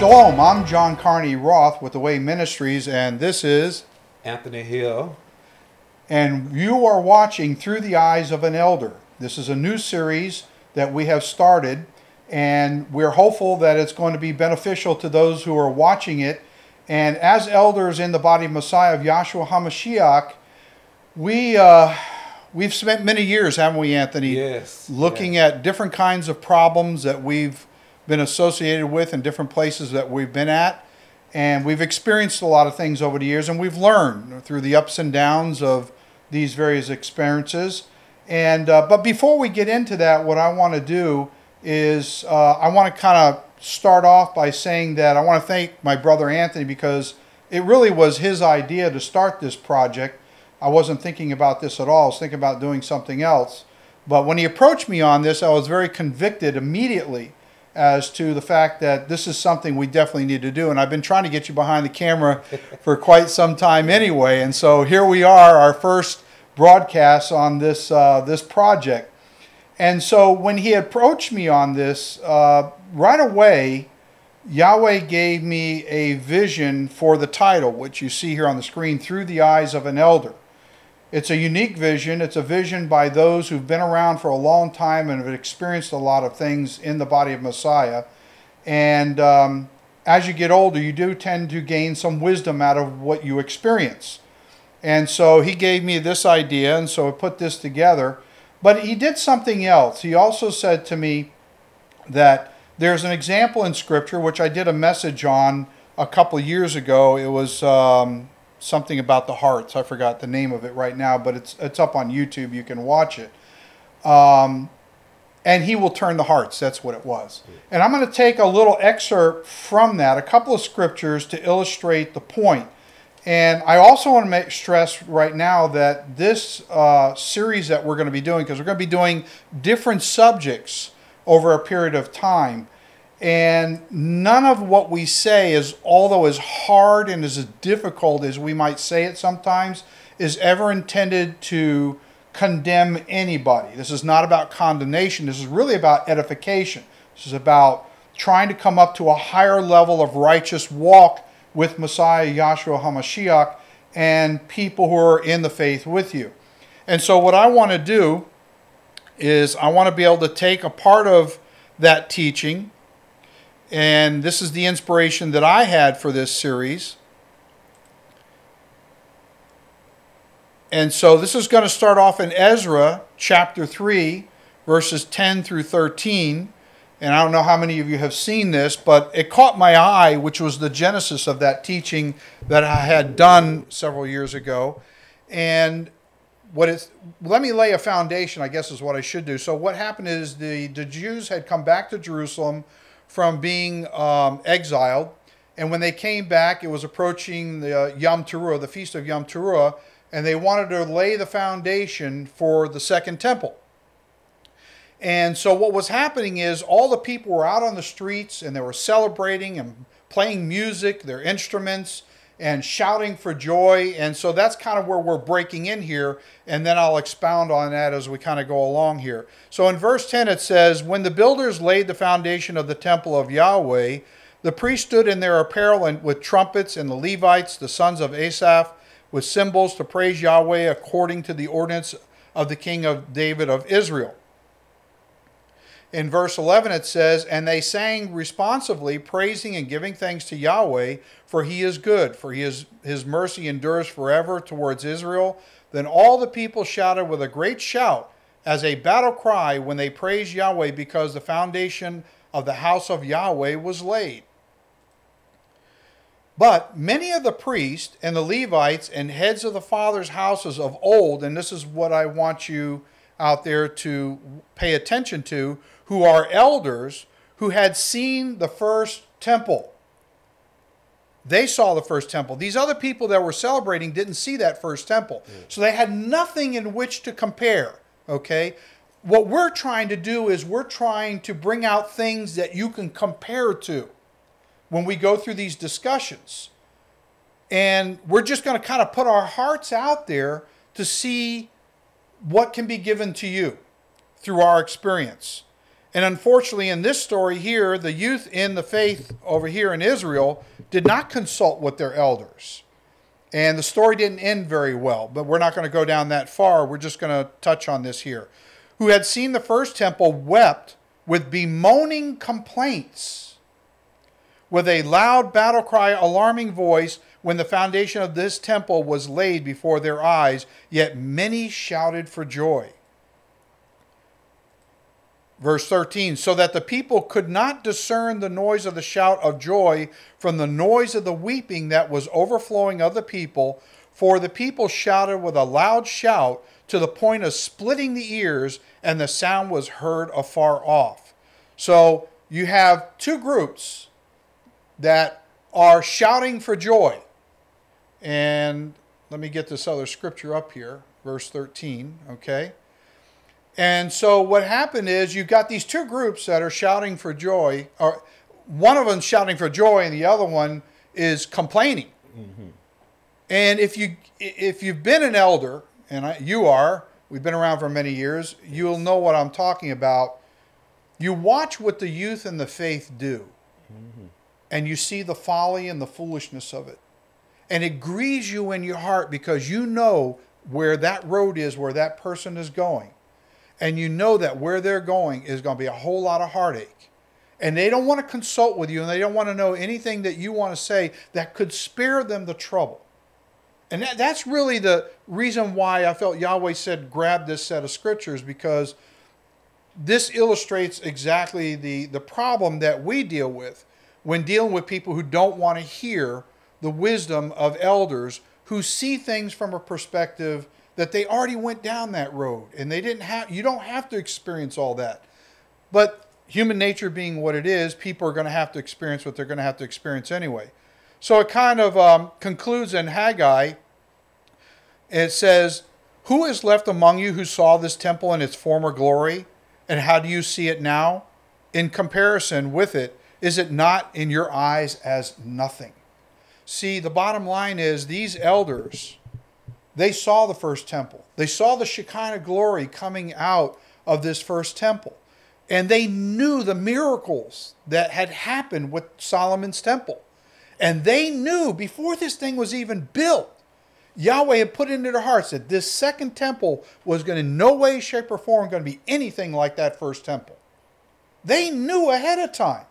Shalom, I'm John Carney Roth with the Way Ministries, and this is, Anthony Hill. and you are watching Through the Eyes of an Elder. This is a new series that we have started, and we're hopeful that it's going to be beneficial to those who are watching it. And as elders in the body of Messiah of Yahshua HaMashiach, we, uh, we've spent many years, haven't we, Anthony? Yes. looking at different kinds of problems that we've been associated with in different places that we've been at. And we've experienced a lot of things over the years, and we've learned through the ups and downs of these various experiences. And uh, but before we get into that, what I want to do is uh, I want to kind of start off by saying that I want to thank my brother Anthony because it really was his idea to start this project. I wasn't thinking about this at all. I was thinking about doing something else. But when he approached me on this, I was very convicted immediately as to the fact that this is something we definitely need to do. And I've been trying to get you behind the camera for quite some time anyway. And so here we are, our first broadcast on this uh, this project. And so when he approached me on this, uh, right away, Yahweh gave me a vision for the title, which you see here on the screen, Through the Eyes of an Elder. It's a unique vision. It's a vision by those who've been around for a long time and have experienced a lot of things in the body of Messiah. And um, as you get older, you do tend to gain some wisdom out of what you experience. And so he gave me this idea, and so I put this together. But he did something else. He also said to me that there's an example in Scripture, which I did a message on a couple years ago. It was um, something about the hearts. I forgot the name of it right now, but it's it's up on YouTube. You can watch it. Um, and he will turn the hearts. That's what it was. And I'm going to take a little excerpt from that, a couple of scriptures to illustrate the point. And I also want to make stress right now that this uh, series that we're going to be doing, because we're going to be doing different subjects over a period of time, and none of what we say is, although as hard and as difficult as we might say it sometimes, is ever intended to condemn anybody. This is not about condemnation. This is really about edification. This is about trying to come up to a higher level of righteous walk with Messiah Yahshua HaMashiach and people who are in the faith with you. And so, what I want to do is I want to be able to take a part of that teaching, and this is the inspiration that I had for this series. And so, this is going to start off in Ezra chapter 3, verses 10 through 13 and I don't know how many of you have seen this, but it caught my eye, which was the genesis of that teaching that I had done several years ago. And what is let me lay a foundation, I guess is what I should do. So what happened is the, the Jews had come back to Jerusalem from being um, exiled, and when they came back, it was approaching the uh, Yom Teruah, the feast of Yom Teruah, and they wanted to lay the foundation for the second temple. And so what was happening is all the people were out on the streets and they were celebrating and playing music, their instruments, and shouting for joy. And so that's kind of where we're breaking in here. And then I'll expound on that as we kind of go along here. So in verse 10 it says, When the builders laid the foundation of the temple of Yahweh, the priests stood in their apparel and with trumpets, and the Levites, the sons of Asaph, with cymbals to praise Yahweh according to the ordinance of the king of David of Israel in verse 11 it says, And they sang responsively, praising and giving thanks to Yahweh, for he is good, for he is, his mercy endures forever towards Israel. Then all the people shouted with a great shout as a battle cry when they praised Yahweh, because the foundation of the house of Yahweh was laid. But many of the priests and the Levites and heads of the fathers' houses of old, and this is what I want you out there to pay attention to, who are elders who had seen the first temple. They saw the first temple. These other people that were celebrating didn't see that first temple. Mm. So they had nothing in which to compare. Okay? What we're trying to do is we're trying to bring out things that you can compare to when we go through these discussions. And we're just going to kind of put our hearts out there to see what can be given to you through our experience. And unfortunately, in this story here, the youth in the faith over here in Israel did not consult with their elders. And the story didn't end very well, but we're not going to go down that far. We're just going to touch on this here. Who had seen the first temple wept with bemoaning complaints, with a loud battle cry, alarming voice, when the foundation of this temple was laid before their eyes, yet many shouted for joy. Verse 13, so that the people could not discern the noise of the shout of joy from the noise of the weeping that was overflowing of the people, for the people shouted with a loud shout to the point of splitting the ears, and the sound was heard afar off. So you have two groups that are shouting for joy. And let me get this other scripture up here, verse 13, okay? And so what happened is you've got these two groups that are shouting for joy, or one of them shouting for joy, and the other one is complaining. Mm-hmm. And if you if you've been an elder, and I, you are, we've been around for many years, you'll know what I'm talking about. You watch what the youth and the faith do, mm-hmm. and you see the folly and the foolishness of it, and it grieves you in your heart because you know where that road is, where that person is going and you know that where they're going is going to be a whole lot of heartache. And they don't want to consult with you and they don't want to know anything that you want to say that could spare them the trouble. And that, that's really the reason why I felt Yahweh said, grab this set of scriptures because this illustrates exactly the, the problem that we deal with when dealing with people who don't want to hear the wisdom of elders who see things from a perspective that they already went down that road and they didn't have you don't have to experience all that. But human nature being what it is people are going to have to experience what they're going to have to experience anyway. So it kind of um, concludes in haggai. It says who is left among you who saw this temple in its former glory? And how do you see it now? In comparison with it is it not in your eyes as nothing? See the bottom line is these elders they saw the first temple. They saw the Shekinah glory coming out of this first temple. And they knew the miracles that had happened with Solomon's temple. And they knew before this thing was even built, Yahweh had put into their hearts that this second temple was going to, in no way, shape, or form, going to be anything like that first temple. They knew ahead of time.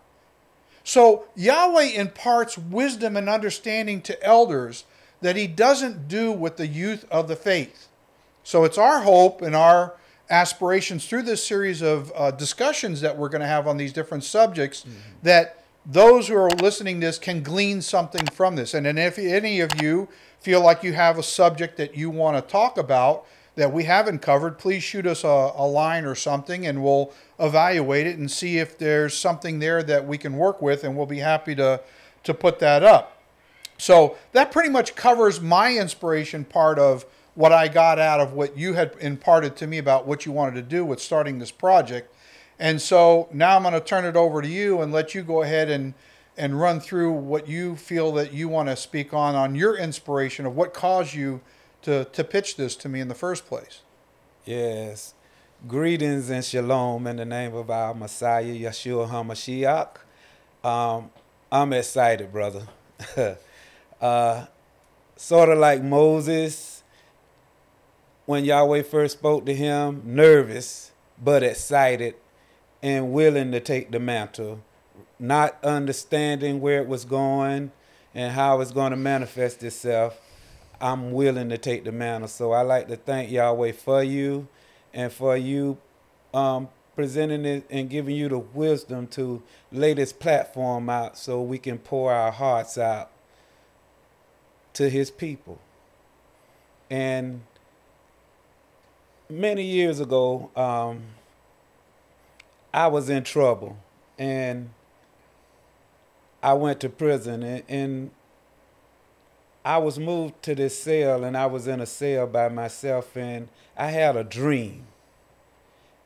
So Yahweh imparts wisdom and understanding to elders that he doesn't do with the youth of the faith. So it's our hope and our aspirations through this series of uh, discussions that we're going to have on these different subjects mm-hmm. that those who are listening to this can glean something from this. And then if any of you feel like you have a subject that you want to talk about that we haven't covered, please shoot us a, a line or something and we'll evaluate it and see if there's something there that we can work with and we'll be happy to, to put that up. So that pretty much covers my inspiration part of what I got out of what you had imparted to me about what you wanted to do with starting this project. And so now I'm going to turn it over to you and let you go ahead and and run through what you feel that you want to speak on on your inspiration of what caused you to to pitch this to me in the first place. Yes. Greetings and shalom in the name of our Messiah Yeshua HaMashiach. Um, I'm excited, brother. Uh, sort of like Moses when Yahweh first spoke to him, nervous but excited and willing to take the mantle, not understanding where it was going and how it's going to manifest itself. I'm willing to take the mantle. So I like to thank Yahweh for you and for you um, presenting it and giving you the wisdom to lay this platform out so we can pour our hearts out to his people. And many years ago, um, I was in trouble and I went to prison and, and, I was moved to this cell and I was in a cell by myself and I had a dream.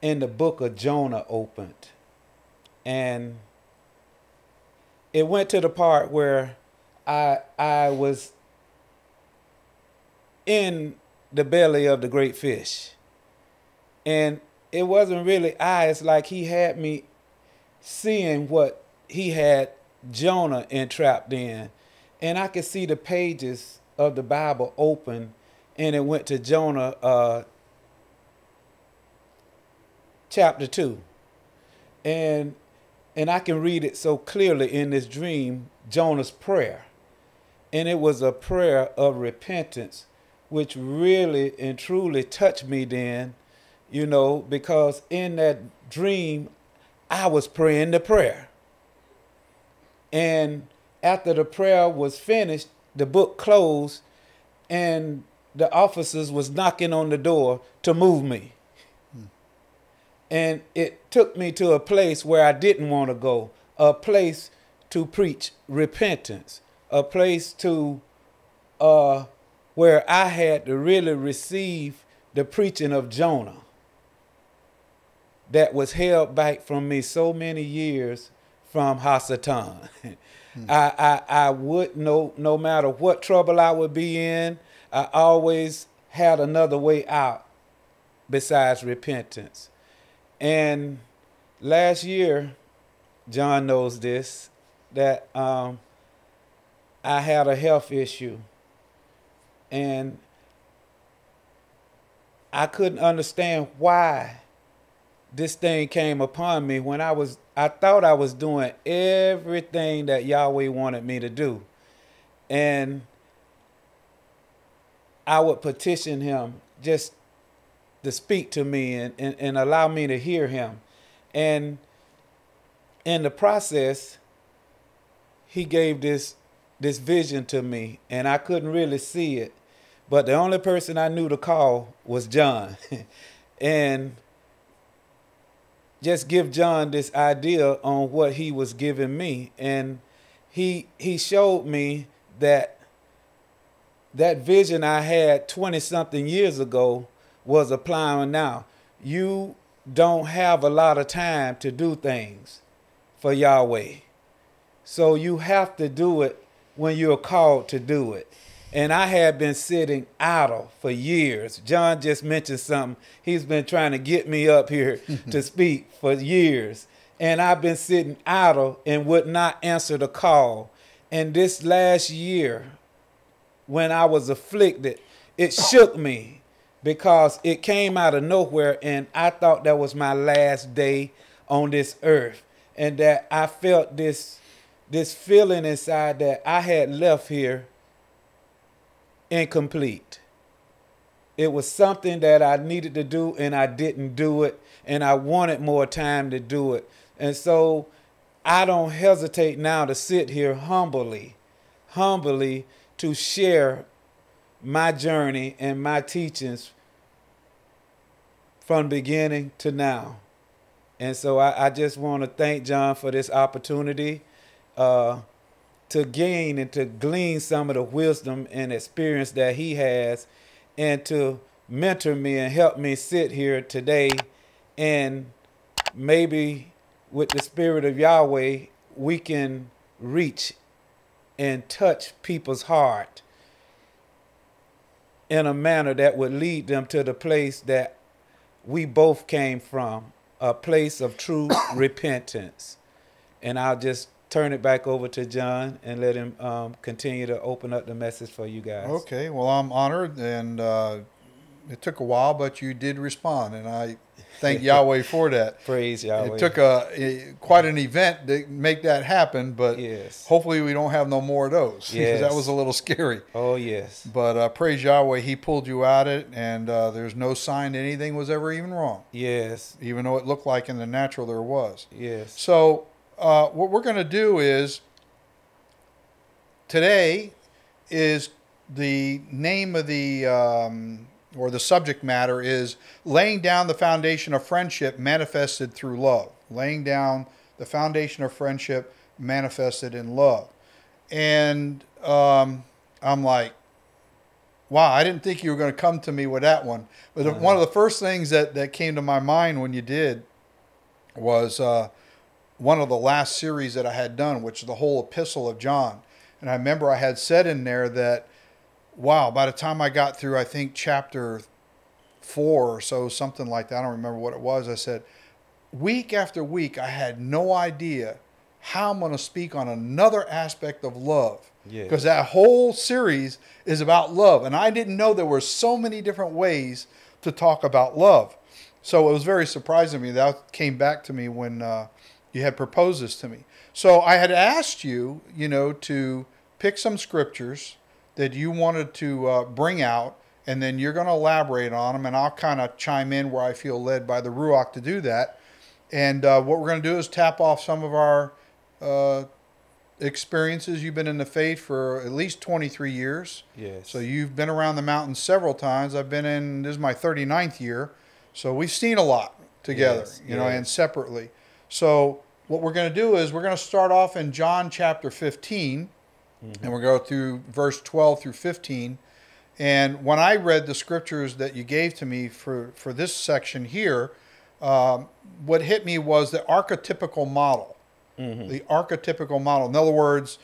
And the book of Jonah opened. And it went to the part where I I was in the belly of the great fish. And it wasn't really. It's like he had me seeing what he had Jonah entrapped in. And I could see the pages of the Bible open, and it went to Jonah uh, chapter 2. And and I can read it so clearly in this dream, Jonah's prayer. And it was a prayer of repentance, which really and truly touched me then, you know, because in that dream, I was praying the prayer. And after the prayer was finished, the book closed, and the officers was knocking on the door to move me. And it took me to a place where I didn't want to go, a place to preach repentance, a place to uh, where I had to really receive the preaching of Jonah that was held back from me so many years from Hasatan. hmm. I, I, I would no no matter what trouble I would be in, I always had another way out besides repentance. And last year, John knows this, that um, I had a health issue. And I couldn't understand why this thing came upon me when I was I thought I was doing everything that Yahweh wanted me to do. And I would petition him just to speak to me and, and, and allow me to hear him. And in the process, he gave this this vision to me and I couldn't really see it. But the only person I knew to call was John. and just give John this idea on what he was giving me. And he he showed me that that vision I had 20 something years ago was applying now. You don't have a lot of time to do things for Yahweh. So you have to do it when you're called to do it. And I had been sitting idle for years. John just mentioned something. He's been trying to get me up here to speak for years. And I've been sitting idle and would not answer the call. And this last year, when I was afflicted, it shook me because it came out of nowhere and I thought that was my last day on this earth and that I felt this this feeling inside that I had left here incomplete. It was something that I needed to do and I didn't do it and I wanted more time to do it. And so I don't hesitate now to sit here humbly, humbly to share my journey and my teachings from beginning to now. And so I, I just want to thank John for this opportunity uh, to gain and to glean some of the wisdom and experience that he has and to mentor me and help me sit here today and maybe with the spirit of Yahweh we can reach and touch people's heart in a manner that would lead them to the place that we both came from, a place of true repentance. And I'll just turn it back over to John and let him um, continue to open up the message for you guys. Okay, well, I'm honored, and uh, it took a while, but you did respond, and I thank Yahweh for that. Praise Yahweh. It took a, quite an event to make that happen, but yes. hopefully we don't have no more of those Yes. that was a little scary. Oh yes. But uh, praise Yahweh, He pulled you out of it, and uh, there's no sign anything was ever even wrong, Yes. even though it looked like in the natural there was. Yes. So uh, what we're going to do is today is the name of the um, or the subject matter is laying down the foundation of friendship manifested through love. Laying down the foundation of friendship manifested in love, and um, I'm like. Wow, I didn't think you were going to come to me with that one. But the one of the first things that, that came to my mind when you did was uh, one of the last series that I had done, which is the whole epistle of John. And I remember I had said in there that, wow, by the time I got through, I think chapter four or so, something like that. I don't remember what it was. I said, week after week, I had no idea how I'm going to speak on another aspect of love. Yeah. Because that whole series is about love. And I didn't know there were so many different ways to talk about love. So it was very surprising to me. That came back to me when uh, you had proposed this to me. So I had asked you, you know, to pick some scriptures that you wanted to uh, bring out, and then you're going to elaborate on them, and I'll kind of chime in where I feel led by the Ruach to do that. And uh, what we're going to do is tap off some of our uh, experiences. You've been in the faith for at least 23 years. Yes. So you've been around the mountain several times. I've been in, this is my 39th year. So we've seen a lot together, Yes, you know, yes. and separately. So what we're going to do is we're going to start off in John chapter 15, and we'll go through verse 12 through 15. And when I read the scriptures that you gave to me for, for this section here, um, what hit me was the archetypical model. The archetypical model. In other words,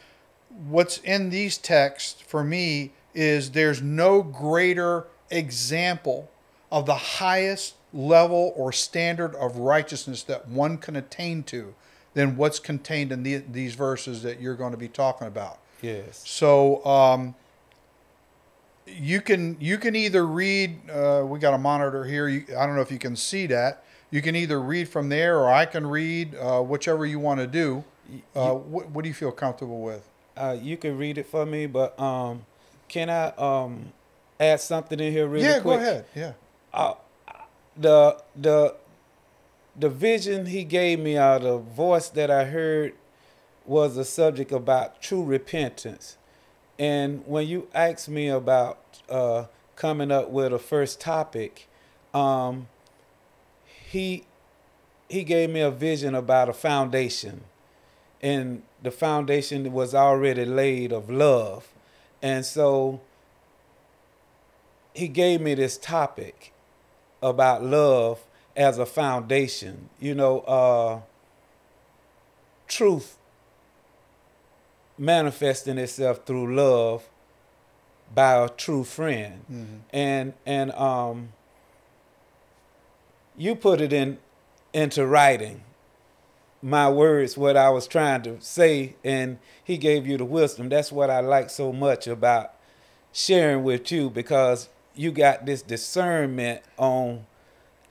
what's in these texts for me is there's no greater example of the highest level or standard of righteousness that one can attain to than what's contained in the, these verses that you're going to be talking about. yes. So um, you can you can either read. Uh, we got a monitor here. You, I don't know if you can see that. You can either read from there, or I can read, uh, whichever you want to do. Uh, what, what do you feel comfortable with? Uh, you can read it for me, but um, can I um, add something in here really yeah, quick? go ahead. Yeah. uh, the the the vision he gave me or the voice that I heard was a subject about true repentance. And when you asked me about uh, coming up with a first topic, um, he he gave me a vision about a foundation, and the foundation was already laid of love, and so he gave me this topic about love as a foundation. You know, uh, truth manifesting itself through love by a true friend, and and um, you put it in into writing. My words, what I was trying to say, and he gave you the wisdom. That's what I like so much about sharing with you because you got this discernment on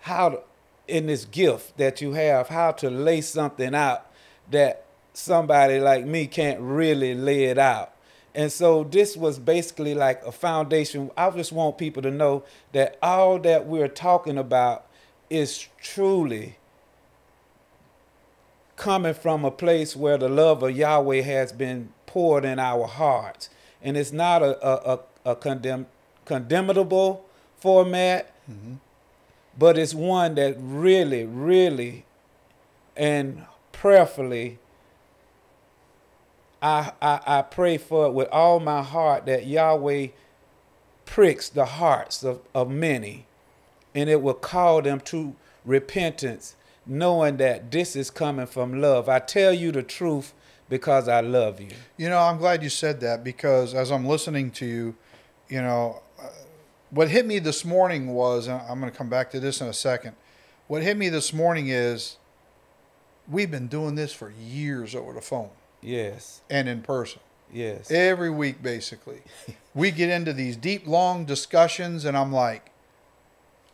how to, in this gift that you have, how to lay something out that somebody like me can't really lay it out. And so this was basically like a foundation. I just want people to know that all that we're talking about is truly coming from a place where the love of Yahweh has been poured in our hearts. And it's not a, a, a, a condemn, condemnable format, mm-hmm. But it's one that really, really, and prayerfully, I, I, I pray for it with all my heart that Yahweh pricks the hearts of, of many and it will call them to repentance, knowing that this is coming from love. I tell you the truth because I love you. You know, I'm glad you said that because as I'm listening to you, you know, what hit me this morning was, and I'm going to come back to this in a second. What hit me this morning is we've been doing this for years over the phone Yes, and in person. yes, Every week, basically. we get into these deep, long discussions, and I'm like,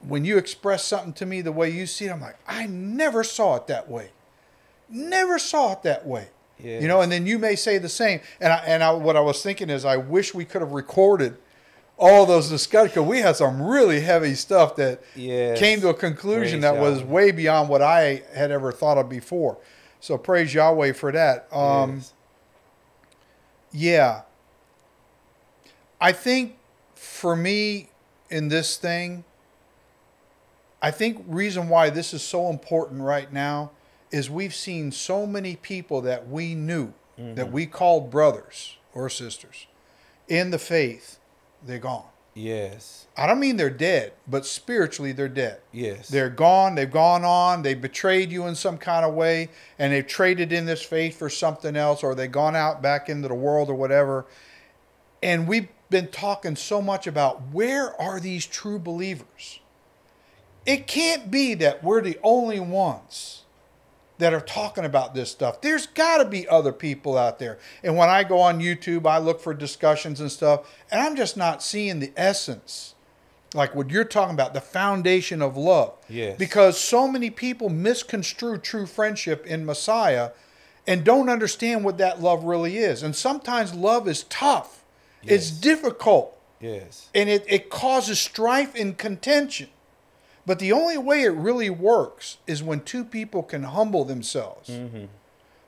when you express something to me the way you see it, I'm like, I never saw it that way. Never saw it that way. yes. You know, and then you may say the same. And I, and I, what I was thinking is, I wish we could have recorded all those discussions because we had some really heavy stuff that Yes. came to a conclusion Praise that was way beyond what I had ever thought of before. So praise Yahweh for that. Um, Yes. yeah. I think for me in this thing, I think reason why this is so important right now is we've seen so many people that we knew that we called brothers or sisters in the faith, they're gone. yes, I don't mean they're dead, but spiritually they're dead. yes, They're gone. They've gone on. They betrayed you in some kind of way, and they've traded in this faith for something else, or they've gone out back into the world or whatever. And we've been talking so much about where are these true believers? it can't be that we're the only ones that are talking about this stuff. There's got to be other people out there. And when I go on YouTube, I look for discussions and stuff, and I'm just not seeing the essence. Like what you're talking about, the foundation of love. Yes. Because so many people misconstrue true friendship in Messiah and don't understand what that love really is. And sometimes love is tough, yes. it's difficult, Yes. and it, it causes strife and contention. But the only way it really works is when two people can humble themselves. Mm-hmm.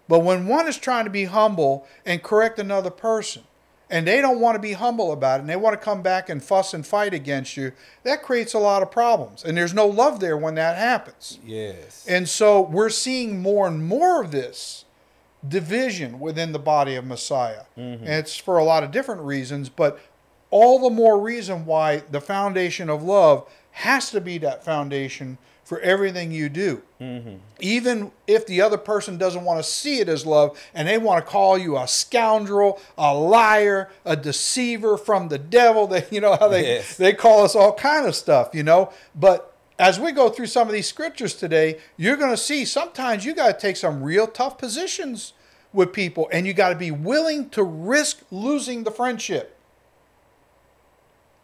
But when one is trying to be humble and correct another person, and they don't want to be humble about it, and they want to come back and fuss and fight against you, that creates a lot of problems. And there's no love there when that happens. Yes. And so we're seeing more and more of this division within the body of Messiah. Mm-hmm. And it's for a lot of different reasons, but all the more reason why the foundation of love has to be that foundation for everything you do. Mm-hmm. Even if the other person doesn't want to see it as love and they want to call you a scoundrel, a liar, a deceiver from the devil, they you know how they Yes. they call us all kind of stuff, you know. But as we go through some of these scriptures today, you're going to see sometimes you got to take some real tough positions with people and you got to be willing to risk losing the friendship.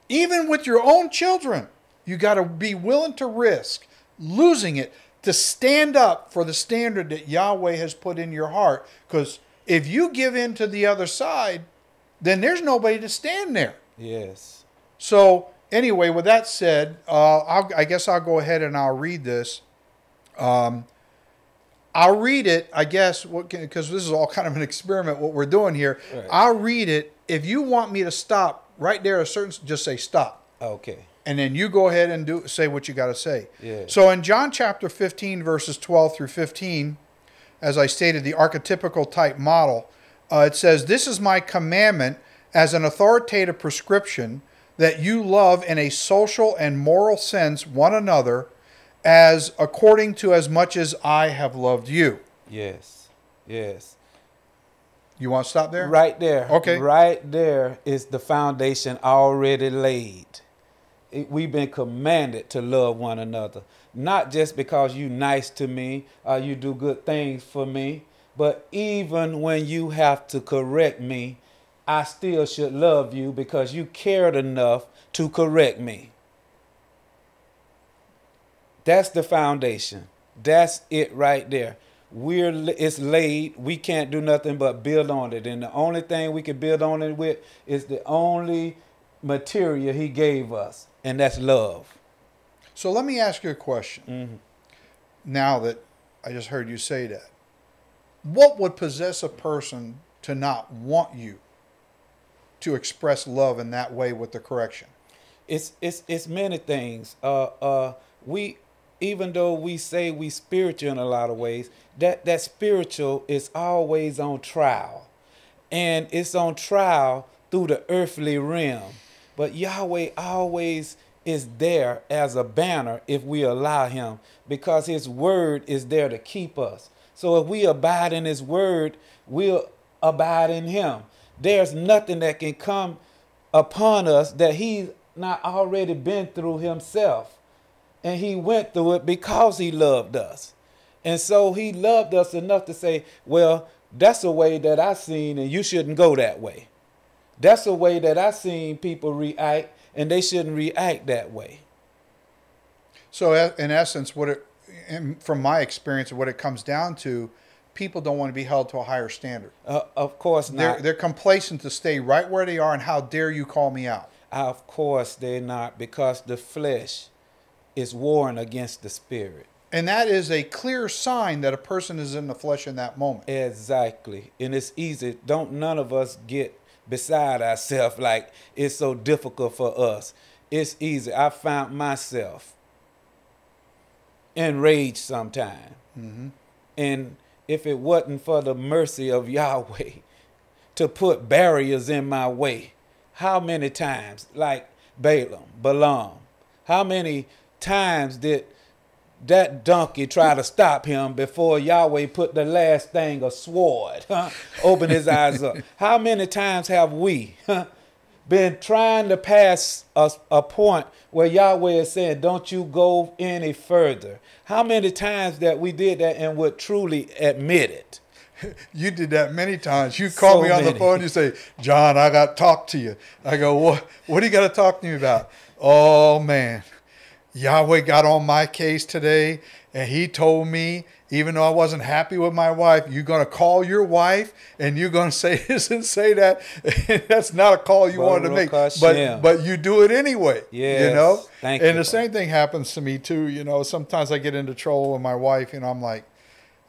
Even with your own children, you got to be willing to risk losing it to stand up for the standard that Yahweh has put in your heart. Because if you give in to the other side, then there's nobody to stand there. yes. So anyway, with that said, uh, I'll, I guess I'll go ahead and I'll read this. Um, I'll read it, I guess, what because this is all kind of an experiment. What we're doing here, Right. I'll read it. If you want me to stop right there, a certain, just say stop, Okay. And then you go ahead and do say what you got to say. Yeah. So in John chapter 15, verses 12 through 15, as I stated, the archetypical type model, uh, it says, This is my commandment as an authoritative prescription that you love in a social and moral sense one another as according to as much as I have loved you. Yes. Yes. You want to stop there? Right there. Okay. Right there is the foundation already laid. We've been commanded to love one another, not just because you're nice to me or you do good things for me, but even when you have to correct me, I still should love you because you cared enough to correct me. That's the foundation. That's it right there. We're it's laid. We can't do nothing but build on it. And the only thing we can build on it with is the only material he gave us, and that's love. So let me ask you a question. Now that I just heard you say that, what would possess a person to not want you to express love in that way with the correction? It's it's it's many things. Uh uh we even though we say we spiritual in a lot of ways, that that spiritual is always on trial. And it's on trial through the earthly realm. But Yahweh always is there as a banner if we allow him because his word is there to keep us. So if we abide in his word, we'll abide in him. There's nothing that can come upon us that he's not already been through himself. And he went through it because he loved us. And so he loved us enough to say, well, that's a way that I seen and you shouldn't go that way. That's a way that I seen people react and they shouldn't react that way. So, in essence, what it, from my experience, what it comes down to, people don't want to be held to a higher standard. Uh, of course They're, not. they're complacent to stay right where they are, and how dare you call me out? Of course they're not because the flesh is warring against the spirit. And that is a clear sign that a person is in the flesh in that moment. Exactly. And it's easy. Don't none of us get beside ourselves like it's so difficult for us. It's easy. I found myself enraged sometime. Mm-hmm. And if it wasn't for the mercy of Yahweh to put barriers in my way, how many times, like Balaam, Balaam, how many times did that donkey try to stop him before Yahweh put the last thing, a sword, huh, open his eyes up. How many times have we huh, been trying to pass a, a point where Yahweh is saying, Don't you go any further. How many times that we did that and would truly admit it? You did that many times. You call So me on the phone. You say, "John, I got to talk to you." I go, "What? What do you got to talk to me about?" Oh man, Yahweh got on my case today, and He told me, even though I wasn't happy with my wife, you're going to call your wife and you're going to say this and say that. That's not a call you wanted to make, but but you do it anyway. Yeah. you know. Thank and you, the same thing happens to me too. You know, sometimes I get into trouble with my wife, and I'm like.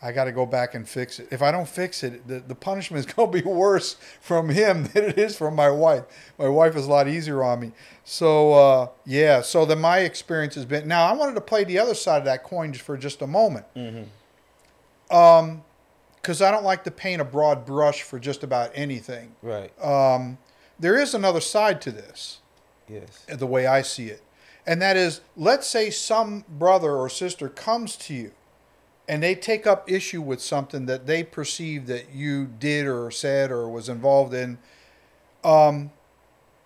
I got to go back and fix it. If I don't fix it, the, the punishment is going to be worse from him than it is from my wife. My wife is a lot easier on me. So, uh, yeah, so then my experience has been. Now, I wanted to play the other side of that coin just for just a moment. Um, Because I don't like to paint a broad brush for just about anything. Right. Um, there is another side to this yes. the way I see it. And that is, let's say some brother or sister comes to you and they take up issue with something that they perceive that you did or said or was involved in. Um,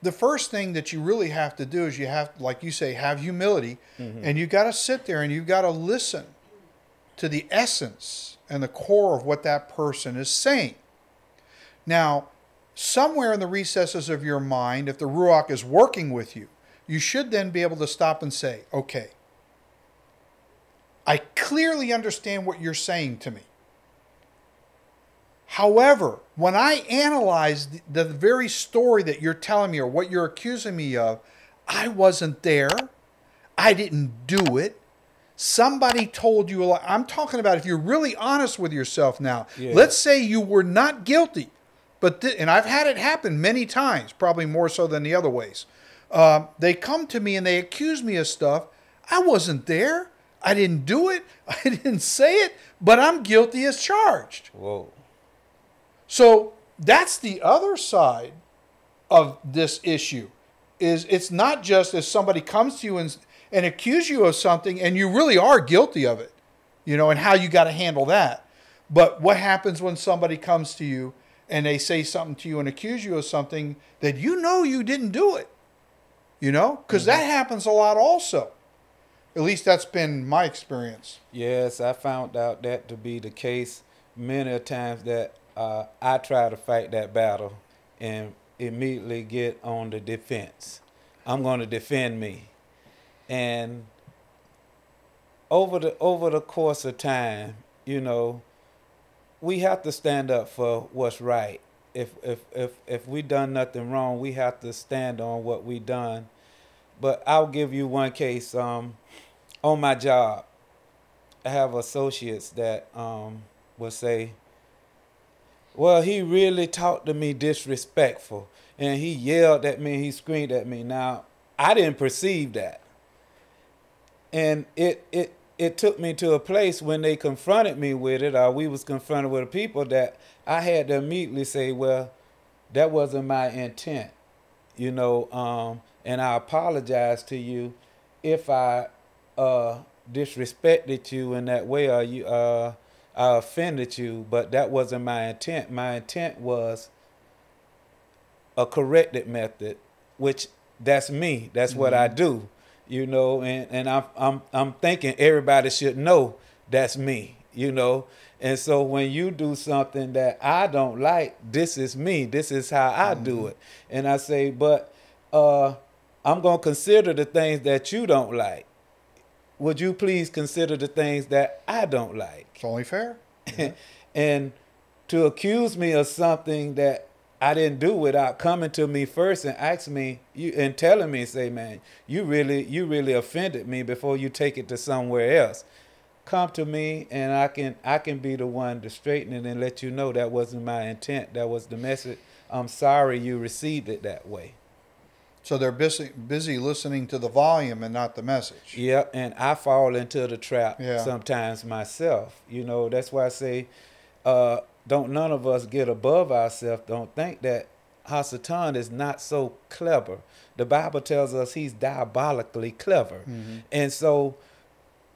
the first thing that you really have to do is you have, like you say, have humility, and you've got to sit there and you've got to listen to the essence and the core of what that person is saying. Now, somewhere in the recesses of your mind, if the Ruach is working with you, you should then be able to stop and say, okay, I clearly understand what you're saying to me. However, when I analyze the, the very story that you're telling me or what you're accusing me of, I wasn't there. I didn't do it. Somebody told you a lie. I'm talking about if you're really honest with yourself now. Yeah. Let's say you were not guilty, but and I've had it happen many times, probably more so than the other ways. Um, they come to me and they accuse me of stuff. I wasn't there. I didn't do it. I didn't say it, but I'm guilty as charged. Whoa. So that's the other side of this issue. Is it's not just if somebody comes to you and and accuse you of something and you really are guilty of it, you know, and how you got to handle that. But what happens when somebody comes to you and they say something to you and accuse you of something that you know you didn't do it? You know, because mm-hmm. that happens a lot also. At least that's been my experience. Yes, I found out that to be the case many a times that uh, I try to fight that battle and immediately get on the defense. I'm going to defend me. And over the over the course of time, you know, we have to stand up for what's right. If if if if we done nothing wrong, we have to stand on what we done. But I'll give you one case. Um, on my job, I have associates that um, will say, "Well, he really talked to me disrespectful, and he yelled at me, he screamed at me." Now, I didn't perceive that, and it it it took me to a place when they confronted me with it, or we was confronted with people that I had to immediately say, "Well, that wasn't my intent," you know, um, and I apologize to you if I uh, disrespected you in that way or you uh, I offended you, but that wasn't my intent. My intent was a corrected method, which that's me. That's what I do, you know. And and I'm I'm I'm thinking everybody should know that's me, you know. And so when you do something that I don't like, this is me. This is how I do it. And I say, but uh, I'm gonna consider the things that you don't like would you please consider the things that I don't like? It's only fair. and to accuse me of something that I didn't do without coming to me first and asking me you and telling me, say, man, you really you really offended me before you take it to somewhere else. Come to me and I can I can be the one to straighten it and let you know that wasn't my intent. That was the message. I'm sorry you received it that way. So they're busy busy listening to the volume and not the message. Yep, and I fall into the trap Yeah. sometimes myself. You know, that's why I say, uh, don't none of us get above ourselves. Don't think that Hasatan is not so clever. The Bible tells us he's diabolically clever, and so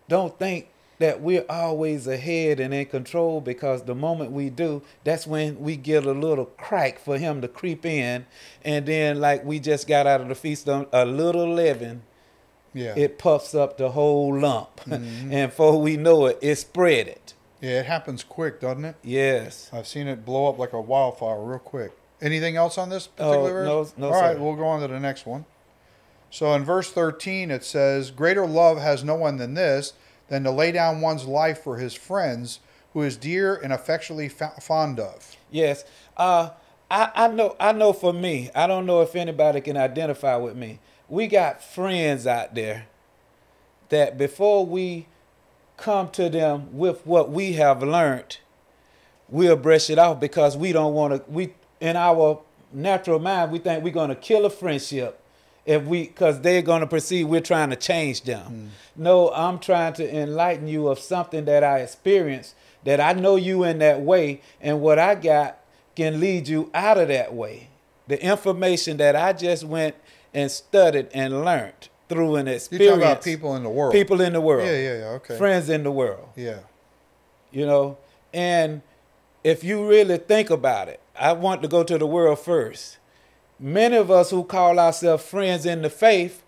don't think that we're always ahead and in control because the moment we do, that's when we get a little crack for him to creep in. And then, like we just got out of the feast on a little leaven, Yeah. it puffs up the whole lump. and before we know it, it spread it. yeah, it happens quick, doesn't it? Yes. I've seen it blow up like a wildfire real quick. Anything else on this Oh, particular no- verse? no, All right, we'll go on to the next one. So in verse 13 it says, "Greater love has no one than this, than to lay down one's life for his friends, who is dear and affectionately fond of." Yes. Uh, I, I know I know for me, I don't know if anybody can identify with me. We got friends out there that before we come to them with what we have learned, we'll brush it off because we don't want to we in our natural mind we think we're going to kill a friendship if we because they're going to perceive we're trying to change them hmm. no i'm trying to enlighten you of something that i experienced that i know you in that way and what i got can lead you out of that way the information that i just went and studied and learned through an experience experience talking about people in the world. people in the world Yeah, yeah, yeah. Okay. friends in the world Yeah. you know and if you really think about it i want to go to the world first many of us who call ourselves friends in the faith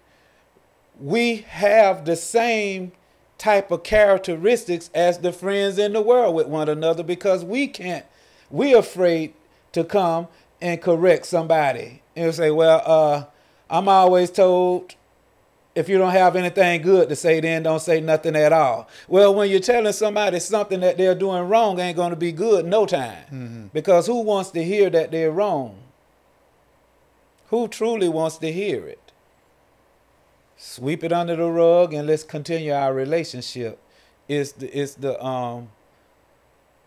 we have the same type of characteristics as the friends in the world with one another because we can't we're afraid to come and correct somebody and say well uh, i'm always told if you don't have anything good to say, then don't say nothing at all. Well, when you're telling somebody something that they're doing wrong ain't going to be good no time. Because who wants to hear that they're wrong? Who truly wants to hear it? Sweep it under the rug and let's continue our relationship. Is the is the um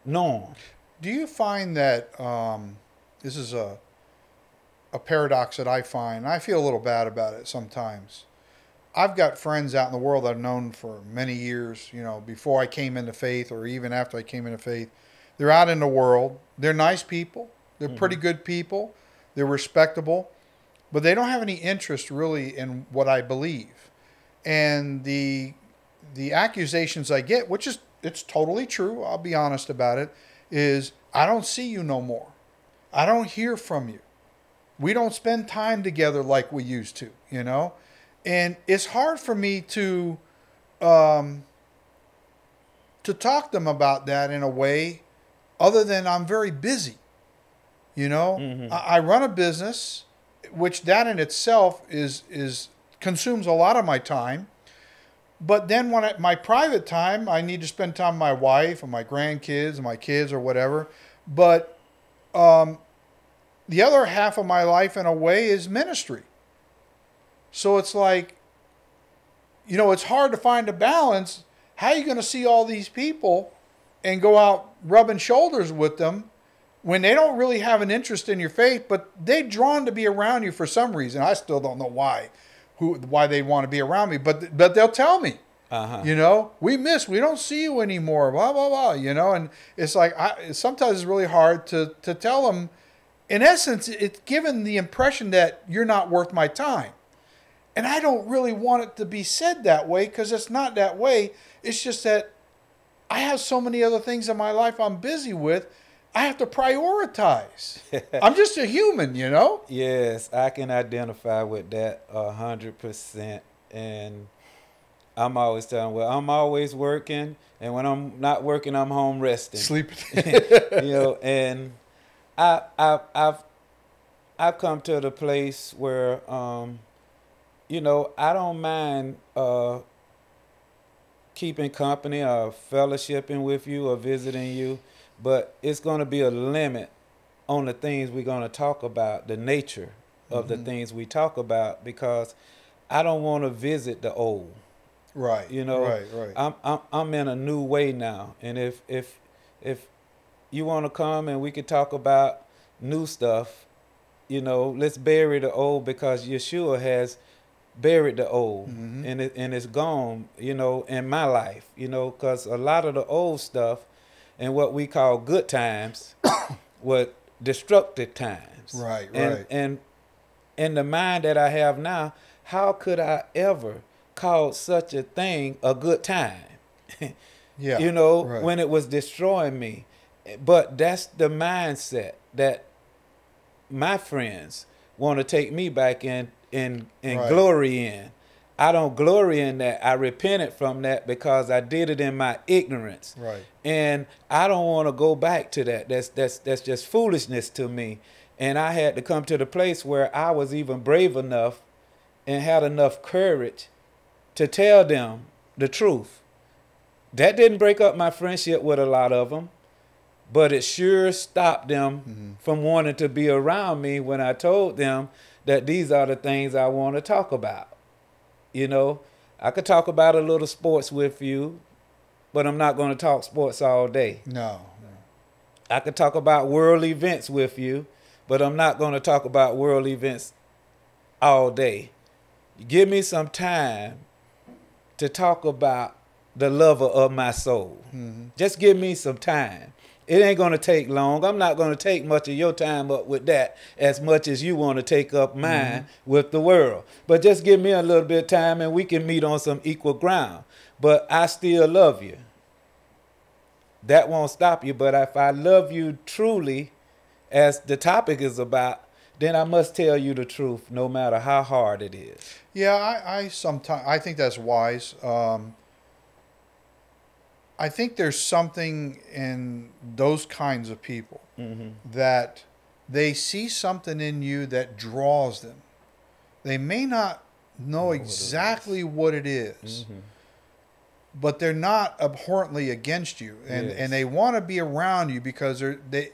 norm. Do you find that um, this is a a paradox that I find? I feel a little bad about it sometimes. I've got friends out in the world that I've known for many years. You know, before I came into faith, or even after I came into faith, they're out in the world. They're nice people. They're pretty good people. They're respectable, but they don't have any interest really in what I believe. And the the accusations I get, which is it's totally true, I'll be honest about it, is I don't see you no more. I don't hear from you. We don't spend time together like we used to, you know? And it's hard for me to um to talk to them about that in a way other than I'm very busy. You know, Mhm. I, I run a business, which that in itself is is consumes a lot of my time. But then when I, my private time, I need to spend time with my wife and my grandkids and my kids or whatever. But um, the other half of my life, in a way, is ministry. So it's like, you know, it's hard to find a balance. How are you going to see all these people and go out rubbing shoulders with them when they don't really have an interest in your faith, but they're drawn to be around you for some reason? I still don't know why, who, why they want to be around me, but but they'll tell me. Uh-huh. You know, we miss, we don't see you anymore, blah blah blah. You know, and it's like I, sometimes it's really hard to to tell them. In essence, it's given the impression that you're not worth my time. And I don't really want it to be said that way because it's not that way. It's just that I have so many other things in my life I'm busy with. I have to prioritize. I'm just a human, you know? Yes, I can identify with that a hundred percent. And I'm always telling, well, I'm always working, and when I'm not working, I'm home resting. Sleeping. you know, and I, I, I've, I've come to the place where, um, you know, I don't mind uh, keeping company or fellowshipping with you or visiting you, but it's going to be a limit on the things we're going to talk about, the nature of the things we talk about, because I don't want to visit the old. right. You know, right, right. I'm I'm I'm in a new way now, and if if if you want to come and we could talk about new stuff, you know, let's bury the old because Yeshua has buried the old Mhm. and it and it's gone. You know, in my life, you know, because a lot of the old stuff and what we call good times were destructive times. Right, and, right. And in the mind that I have now, how could I ever call such a thing a good time? Yeah, You know, right. when it was destroying me. But that's the mindset that my friends want to take me back in in in Right. glory in. I don't glory in that. I repented from that because I did it in my ignorance. Right. And I don't want to go back to that. That's that's that's just foolishness to me. And I had to come to the place where I was even brave enough and had enough courage to tell them the truth. That didn't break up my friendship with a lot of them, but it sure stopped them mm-hmm. from wanting to be around me when I told them that these are the things I want to talk about. You know, I could talk about a little sports with you, but I'm not going to talk sports all day. No. I could talk about world events with you, but I'm not going to talk about world events all day. Give me some time to talk about the lover of my soul. Mm-hmm. Just give me some time. It ain't going to take long. I'm not going to take much of your time up with that as much as you want to take up mine with the world. But just give me a little bit of time and we can meet on some equal ground. But I still love you that won't stop you. But if I love you truly, as the topic is about, then I must tell you the truth, no matter how hard it is. Yeah, I, I sometimes I think that's wise. Um, I think there's something in those kinds of people that they see something in you that draws them. They may not know exactly what it is, but they're not abhorrently against you, and Yes. and they want to be around you because they're they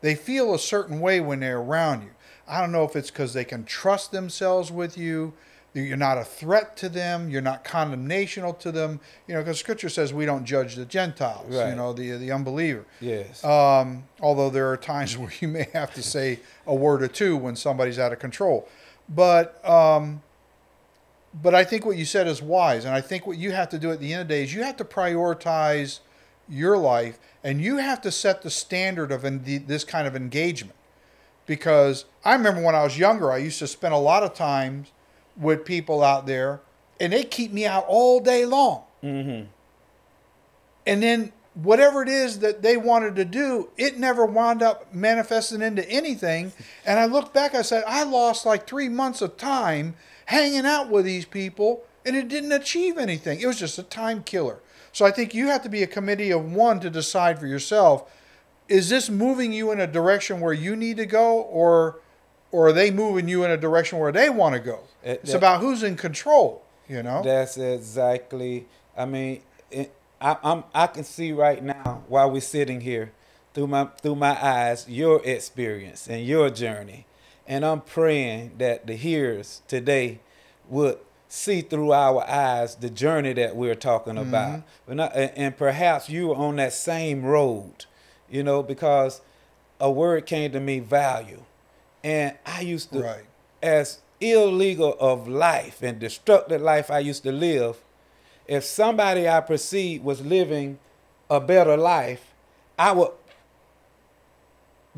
they feel a certain way when they're around you. I don't know if it's because they can trust themselves with you. You're not a threat to them. You're not condemnational to them. You know, because Scripture says we don't judge the Gentiles. You know, the the unbeliever. Yes. Um, although there are times where you may have to say a word or two when somebody's out of control, but um, but I think what you said is wise, and I think what you have to do at the end of the day is you have to prioritize your life, and you have to set the standard of this kind of engagement. Because I remember when I was younger, I used to spend a lot of times with people out there, and they keep me out all day long mm-hmm. and then whatever it is that they wanted to do, it never wound up manifesting into anything. And I looked back, I said, I lost like three months of time hanging out with these people, and it didn't achieve anything. It was just a time killer. So I think you have to be a committee of one to decide for yourself is this moving you in a direction where you need to go, or, or are they moving you in a direction where they want to go? Uh, It's that- about who's in control, you know? That's exactly. I mean, it, I, I'm. I can see right now while we're sitting here, through my through my eyes, your experience and your journey, and I'm praying that the hearers today would see through our eyes the journey that we're talking about. We're not, and, and perhaps you were on that same road, you know, because a word came to me, value, and I used to Right. as illegal of life and destructive life I used to live, if somebody I perceived was living a better life, I would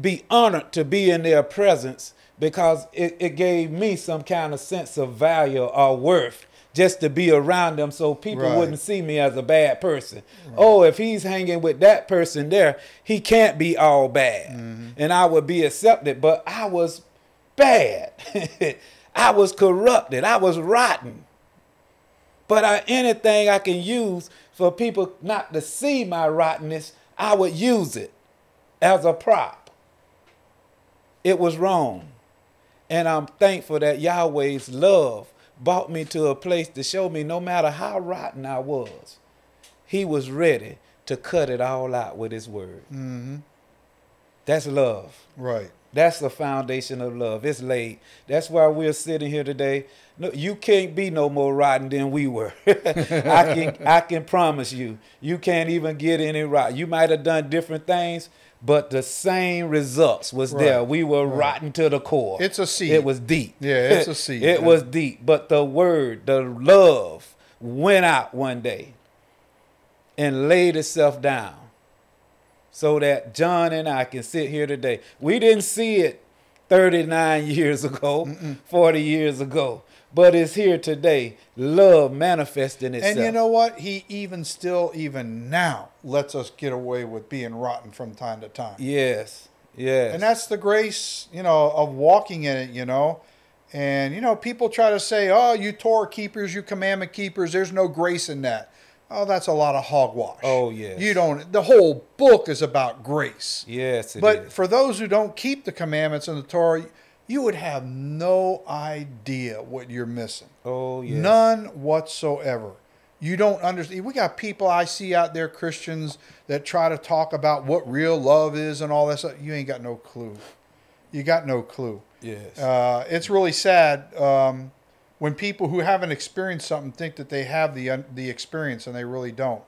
be honored to be in their presence because it, it gave me some kind of sense of value or worth just to be around them so people Right. wouldn't see me as a bad person. Oh, if he's hanging with that person there, he can't be all bad. Mm-hmm. And I would be accepted, but I was bad. I was corrupted. I was rotten. But I, anything I can use for people not to see my rottenness, I would use it as a prop. It was wrong. And I'm thankful that Yahweh's love brought me to a place to show me no matter how rotten I was, He was ready to cut it all out with His word. hmm That's love. Right. That's the foundation of love. It's laid. That's why we're sitting here today. No, you can't be no more rotten than we were. I can I can promise you. You can't even get any rotten. You might have done different things, but the same results was there. We were rotten to the core. It's a seed. It was deep. Yeah, it's a seed. it was deep. But the word, the love, went out one day and laid itself down so that John and I can sit here today. We didn't see it 39 years ago, 40 years ago. But it's here today. Love manifesting itself. And you know what? He even still, even now, lets us get away with being rotten from time to time. Yes. Yes. And that's the grace, you know, of walking in it, you know. And, you know, people try to say, oh, you Torah keepers, you commandment keepers, there's no grace in that. Oh, that's a lot of hogwash. Oh, yes. You don't, the whole book is about grace. yes, it but is. for those who don't keep the commandments in the Torah, you would have no idea what you're missing. oh, yes. None whatsoever. You don't understand. We got people I see out there, Christians, that try to talk about what real love is and all that stuff. You ain't got no clue. You got no clue. Yes. Uh, it's really sad um, when people who haven't experienced something think that they have the un- the experience and they really don't.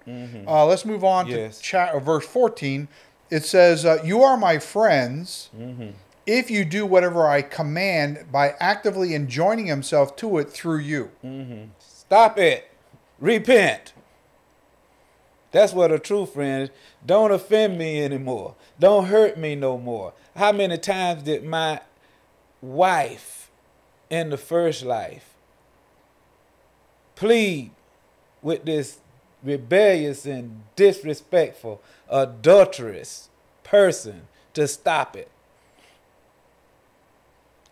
Uh, let's move on Mm-hmm. Yes. to cha- uh, verse 14. It says, uh, You are my friends Mm-hmm. if you do whatever I command by actively enjoining himself to it through you. Stop it. Repent. That's what a true friend is. Don't offend me anymore. Don't hurt me no more. How many times did my wife in the first life plead with this rebellious and disrespectful, adulterous person to stop it?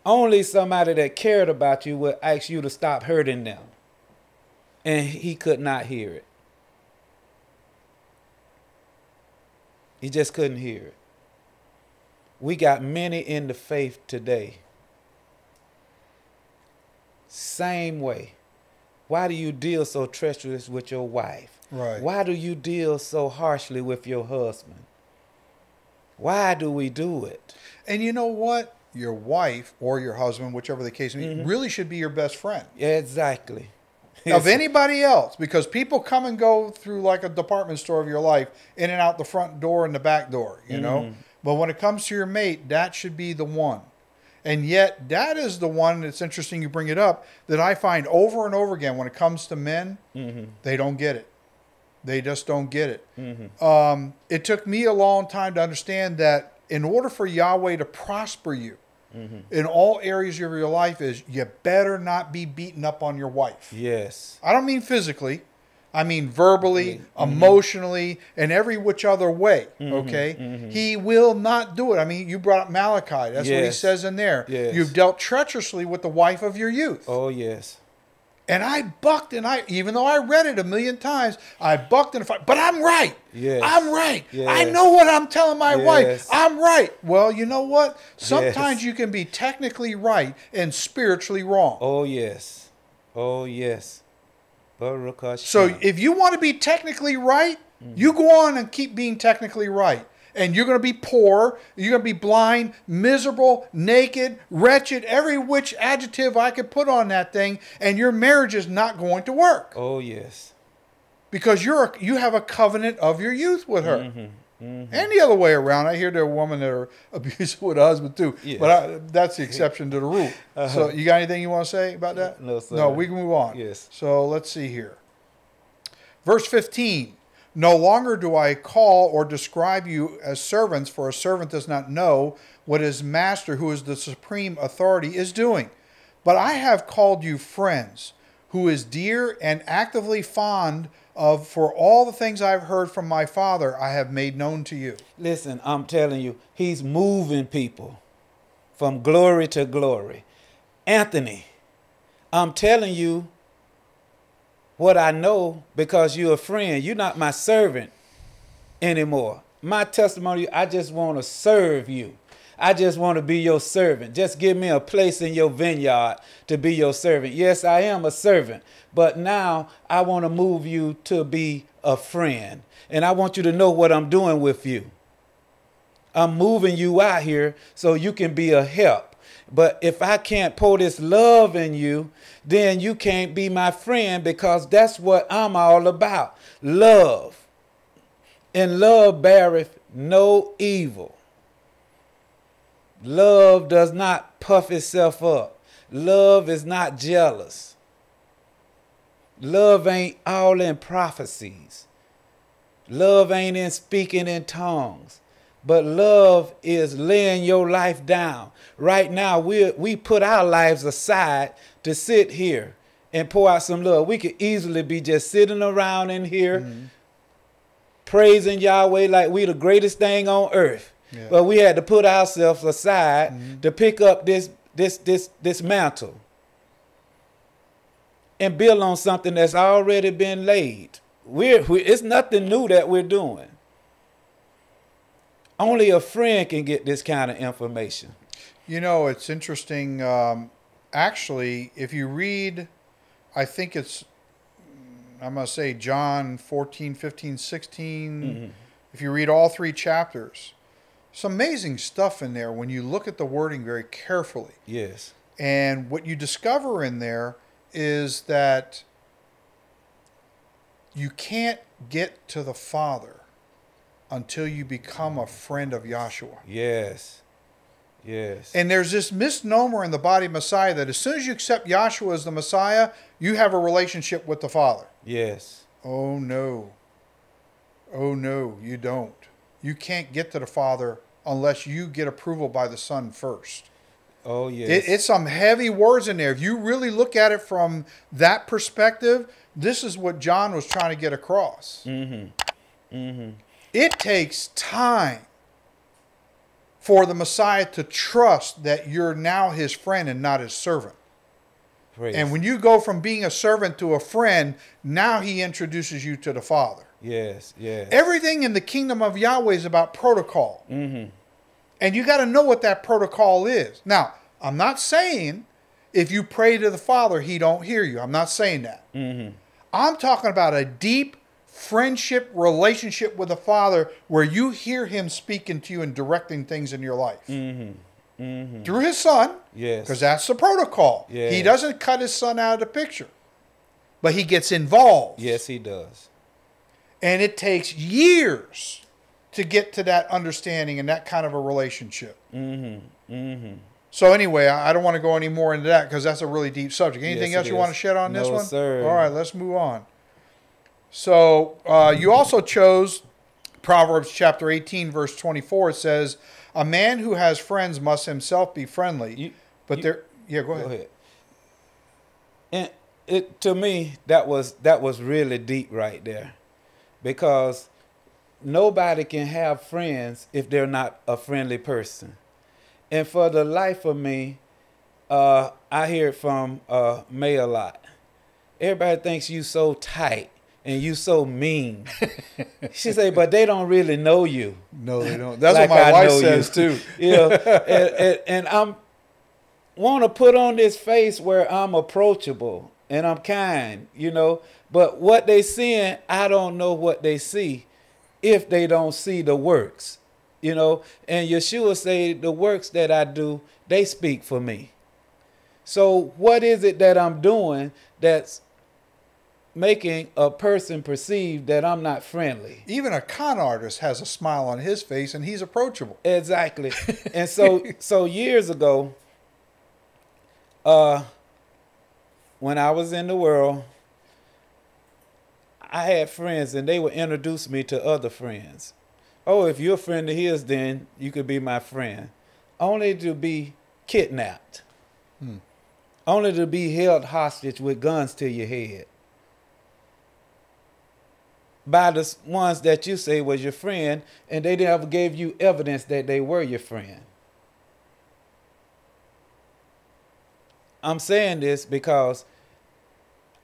Only somebody that cared about you would ask you to stop hurting them and he could not hear it. He just couldn't hear it. We got many in the faith today. Same way. Why do you deal so treacherous with your wife? Right. Why do you deal so harshly with your husband? Why do we do it? And you know what? Your wife or your husband, whichever the case, may Mm-hmm. be, really should be your best friend Exactly. of anybody else because people come and go through like a department store of your life in and out the front door and the back door, you know? Mm-hmm. But when it comes to your mate, that should be the one. And yet, that is the one that's interesting you bring it up that I find over and over again when it comes to men, Mm-hmm. they don't get it. They just don't get it. Um, it took me a long time to understand that in order for Yahweh to prosper you in all areas of your life, is you better not be beaten up on your wife. Yes. I don't mean physically. I mean verbally, mm-hmm. emotionally, and every which other way. Mm-hmm. Okay, mm-hmm. he will not do it. I mean, you brought up Malachi. That's what he says in there. Yes. You've dealt treacherously with the wife of your youth. Oh, yes. And I bucked and I, even though I read it a million times, I bucked and fight. But I'm right. Yes. I'm right. Yes. I know what I'm telling my wife. I'm right. Well, you know what? Sometimes Yes. you can be technically right and spiritually wrong. Oh, yes. Oh, yes. So if you want to be technically right, Mm. you go on and keep being technically right. And you're going to be poor, you're going to be blind, miserable, naked, wretched, every which adjective I could put on that thing, and your marriage is not going to work oh, yes. because you're a, you have a covenant of your youth with her. Mm-hmm. And the other way around, I hear there are women that are abusive with a husband too, Yes. but I, that's the exception to the rule. So, you got anything you want to say about that? Uh-huh. No, sir. No, we can move on. Yes. So let's see here. Verse 15 No longer do I call or describe you as servants, for a servant does not know what his master, who is the supreme authority, is doing. But I have called you friends, who is dear and actively fond of, for all the things I've heard from my Father, I have made known to you. Listen, I'm telling you, he's moving people from glory to glory. Anthony, I'm telling you what I know because you're a friend. You're not my servant anymore. My testimony, I just want to serve you. I just want to be your servant. Just give me a place in your vineyard to be your servant. Yes, I am a servant, but now I want to move you to be a friend. And I want you to know what I'm doing with you. I'm moving you out here so you can be a help. But if I can't pour this love in you, then you can't be my friend because that's what I'm all about love. And love beareth no evil. Love does not puff itself up. Love is not jealous. Love ain't all in prophecies. Love ain't in speaking in tongues. But love is laying your life down. Right now, we we put our lives aside to sit here and pour out some love. We could easily be just sitting around in here Mm-hmm. praising Yahweh like we the greatest thing on earth. Yeah. But we had to put ourselves aside mm-hmm. to pick up this this this this mantle and build on something that's already been laid. We're, we it's nothing new that we're doing. Only a friend can get this kind of information. You know, it's interesting. Um, actually, if you read, I think it's, mm, I'm going to say John 14, 15, 16. Mm-hmm. If you read all three chapters, some amazing stuff in there when you look at the wording very carefully. Yes. And what you discover in there is that you can't get to the Father until you become a friend of Yahshua. Yes. Yes. And there's this misnomer in the body of Messiah that as soon as you accept Yahshua as the Messiah, you have a relationship with the Father. yes. Oh no. Oh no, you don't. You can't get to the Father unless you get approval by the Son first. Oh yes. It, it's some heavy words in there. If you really look at it from that perspective, this is what John was trying to get across. Mhm. Mhm. It takes time for the Messiah to trust that you're now his friend and not his servant. Praise. And when you go from being a servant to a friend, now he introduces you to the Father. Yes. Yes. Everything in the kingdom of Yahweh is about protocol. Mm-hmm. And you got to know what that protocol is. Now, I'm not saying if you pray to the Father, he don't hear you. I'm not saying that. Mm-hmm. I'm talking about a deep friendship relationship with the Father where you hear him speaking to you and directing things in your life. Mm-hmm. Through his son, Yes. because that's the protocol. He doesn't cut his son out of the picture, but he gets involved. yes, he does. And it takes years to get to that understanding and that kind of a relationship. Mm-hmm. Mm-hmm. So anyway, I don't want to go any more into that because that's a really deep subject. Anything Yes, else you is. want to shed on this one? sir. All right, let's move on. So uh, you also chose Proverbs chapter 18, verse 24. It says, "A man who has friends must himself be friendly." You- but you- there, yeah, go ahead. Go ahead. And it to me that was that was really deep right there, because nobody can have friends if they're not a friendly person. And for the life of me, uh, I hear it from uh, May a lot. Everybody thinks you so tight and you so mean. she say, but they don't really know you. No, they don't. That's Like what my I wife says you. too. yeah, and, and, and I'm want to put on this face where I'm approachable and I'm kind, you know. But what they seeing, I don't know what they see if they don't see the works, you know. And Yeshua said, the works that I do, they speak for me. So what is it that I'm doing that's making a person perceive that I'm not friendly? Even a con artist has a smile on his face and he's approachable. Exactly. and so so years ago, uh when I was in the world, I had friends and they would introduce me to other friends. Oh, if you're a friend of his, then you could be my friend. Only to be kidnapped. Hmm. Only to be held hostage with guns to your head. By the ones that you say was your friend, and they never gave you evidence that they were your friend. I'm saying this because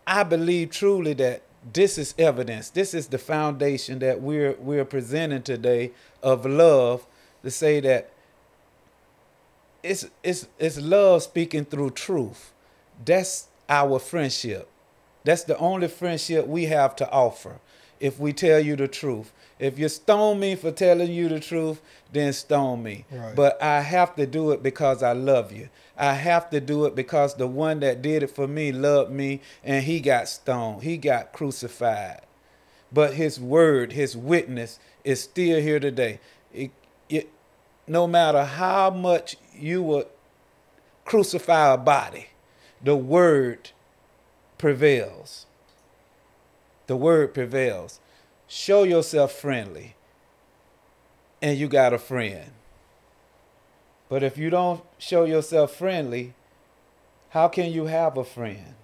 I believe truly that this is evidence. This is the foundation that we're we're presenting today of love to say that it's it's it's love speaking through truth. That's our friendship. That's the only friendship we have to offer if we tell you the truth. If you stone me for telling you the truth, then stone me. Right. But I have to do it because I love you. I have to do it because the one that did it for me loved me and he got stoned. He got crucified. But his word, his witness is still here today. It, it, no matter how much you would crucify a body, the word prevails. The word prevails. Show yourself friendly. and you got a friend. But if you don't show yourself friendly, how can you have a friend?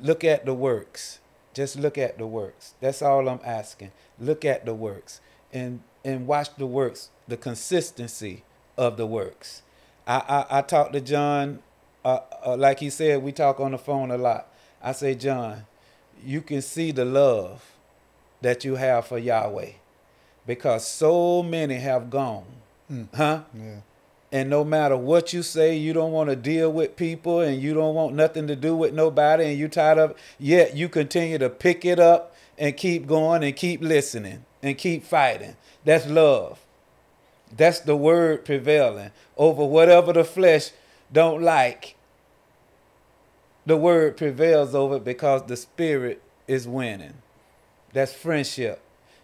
Look at the works. Just look at the works. That's all I'm asking. Look at the works and and watch the works, the consistency of the works. I I, I talked to John, uh, uh, like he said, we talk on the phone a lot. I say, John, you can see the love that you have for Yahweh because so many have gone. Hmm. Huh? Yeah. And no matter what you say, you don't want to deal with people and you don't want nothing to do with nobody and you're tired of yet you continue to pick it up and keep going and keep listening and keep fighting. That's love. That's the word prevailing over whatever the flesh don't like. The word prevails over because the spirit is winning. That's friendship.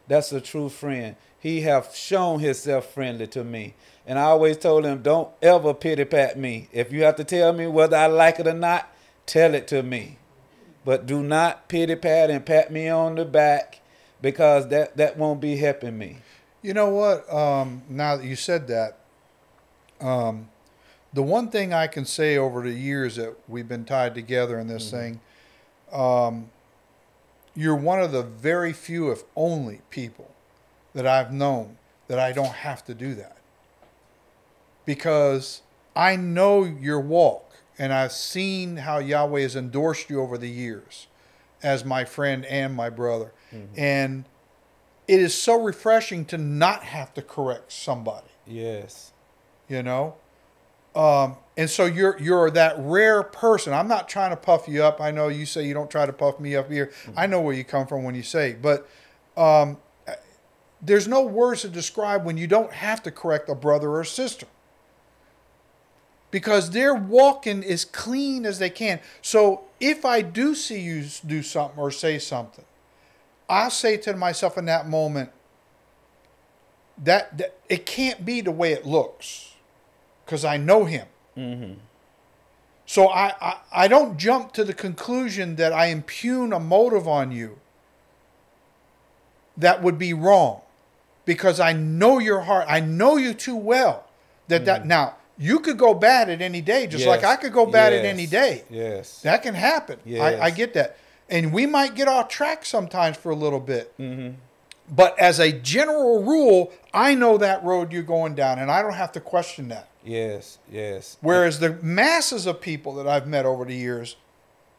That's a true friend. He have shown himself friendly to me. And I always told him, don't ever pity pat me. If you have to tell me whether I like it or not, tell it to me. But do not pity pat and pat me on the back because that, that won't be helping me. You know what? Um, now that you said that, um, the one thing I can say over the years that we've been tied together in this thing, um, you're one of the very few, if only, people that I've known that I don't have to do that. Because I know your walk and I've seen how Yahweh has endorsed you over the years as my friend and my brother. And it is so refreshing to not have to correct somebody Yes. you know um, and so you're you're that rare person. I'm not trying to puff you up. I know you say you don't try to puff me up here. I know where you come from when you say it, but um, there's no words to describe when you don't have to correct a brother or a sister. Because they're walking as clean as they can. So if i do see you do something or say something i'll say to myself in that moment that, that it can't be the way it looks because I know him. So I, I, I don't jump to the conclusion that I impugn a motive on you that would be wrong because I know your heart. I know you too well that that now you could go bad at any day just like I could go bad at any day. Yes. That can happen. I, I get that. And we might get off track sometimes for a little bit. Mm-hmm. But as a general rule, I know that road you're going down and I don't have to question that. Yes. Yes. Whereas the masses of people that I've met over the years,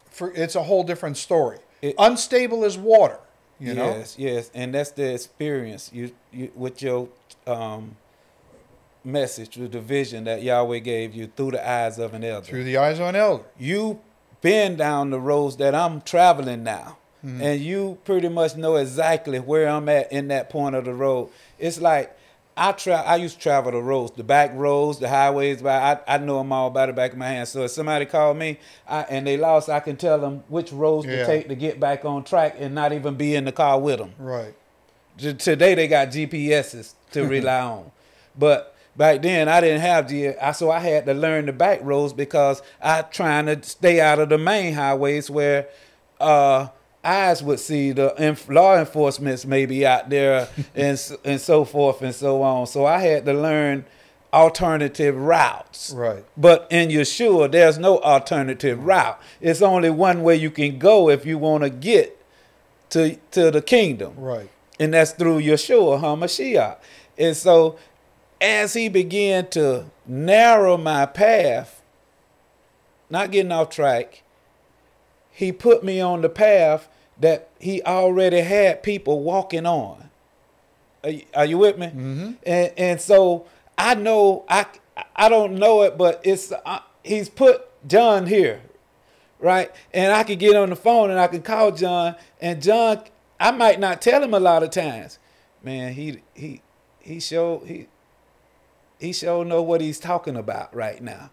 for it's a whole different story. It- Unstable as water, you know. yes, yes, and that's the experience you, you with your um, message, the vision that Yahweh gave you through the eyes of an elder. Through the eyes of an elder. You been down the roads that I'm traveling now, and you pretty much know exactly where I'm at in that point of the road. It's like I tra- I used to travel the roads, the back roads, the highways. But I, I know them all by the back of my hand. So if somebody called me I, and they lost, I can tell them which roads Yeah. to take to get back on track and not even be in the car with them. Right. Today they got GPSs to rely on, but back then I didn't have G. I so I had to learn the back roads because I trying to stay out of the main highways where uh, eyes would see the enf- law enforcements maybe out there and and so forth and so on. So I had to learn alternative routes. Right. But in Yeshua, there's no alternative route. It's only one way you can go if you want to get to to the kingdom Right. and that's through Yeshua HaMashiach. And so, as he began to narrow my path, not getting off track, he put me on the path that he already had people walking on. Are you, are you with me? Mm-hmm. And and so I know I I don't know it, but it's uh, he's put John here, right? And I could get on the phone and I can call John, and John, I might not tell him a lot of times. Man, he he he show he he sure know what he's talking about right now,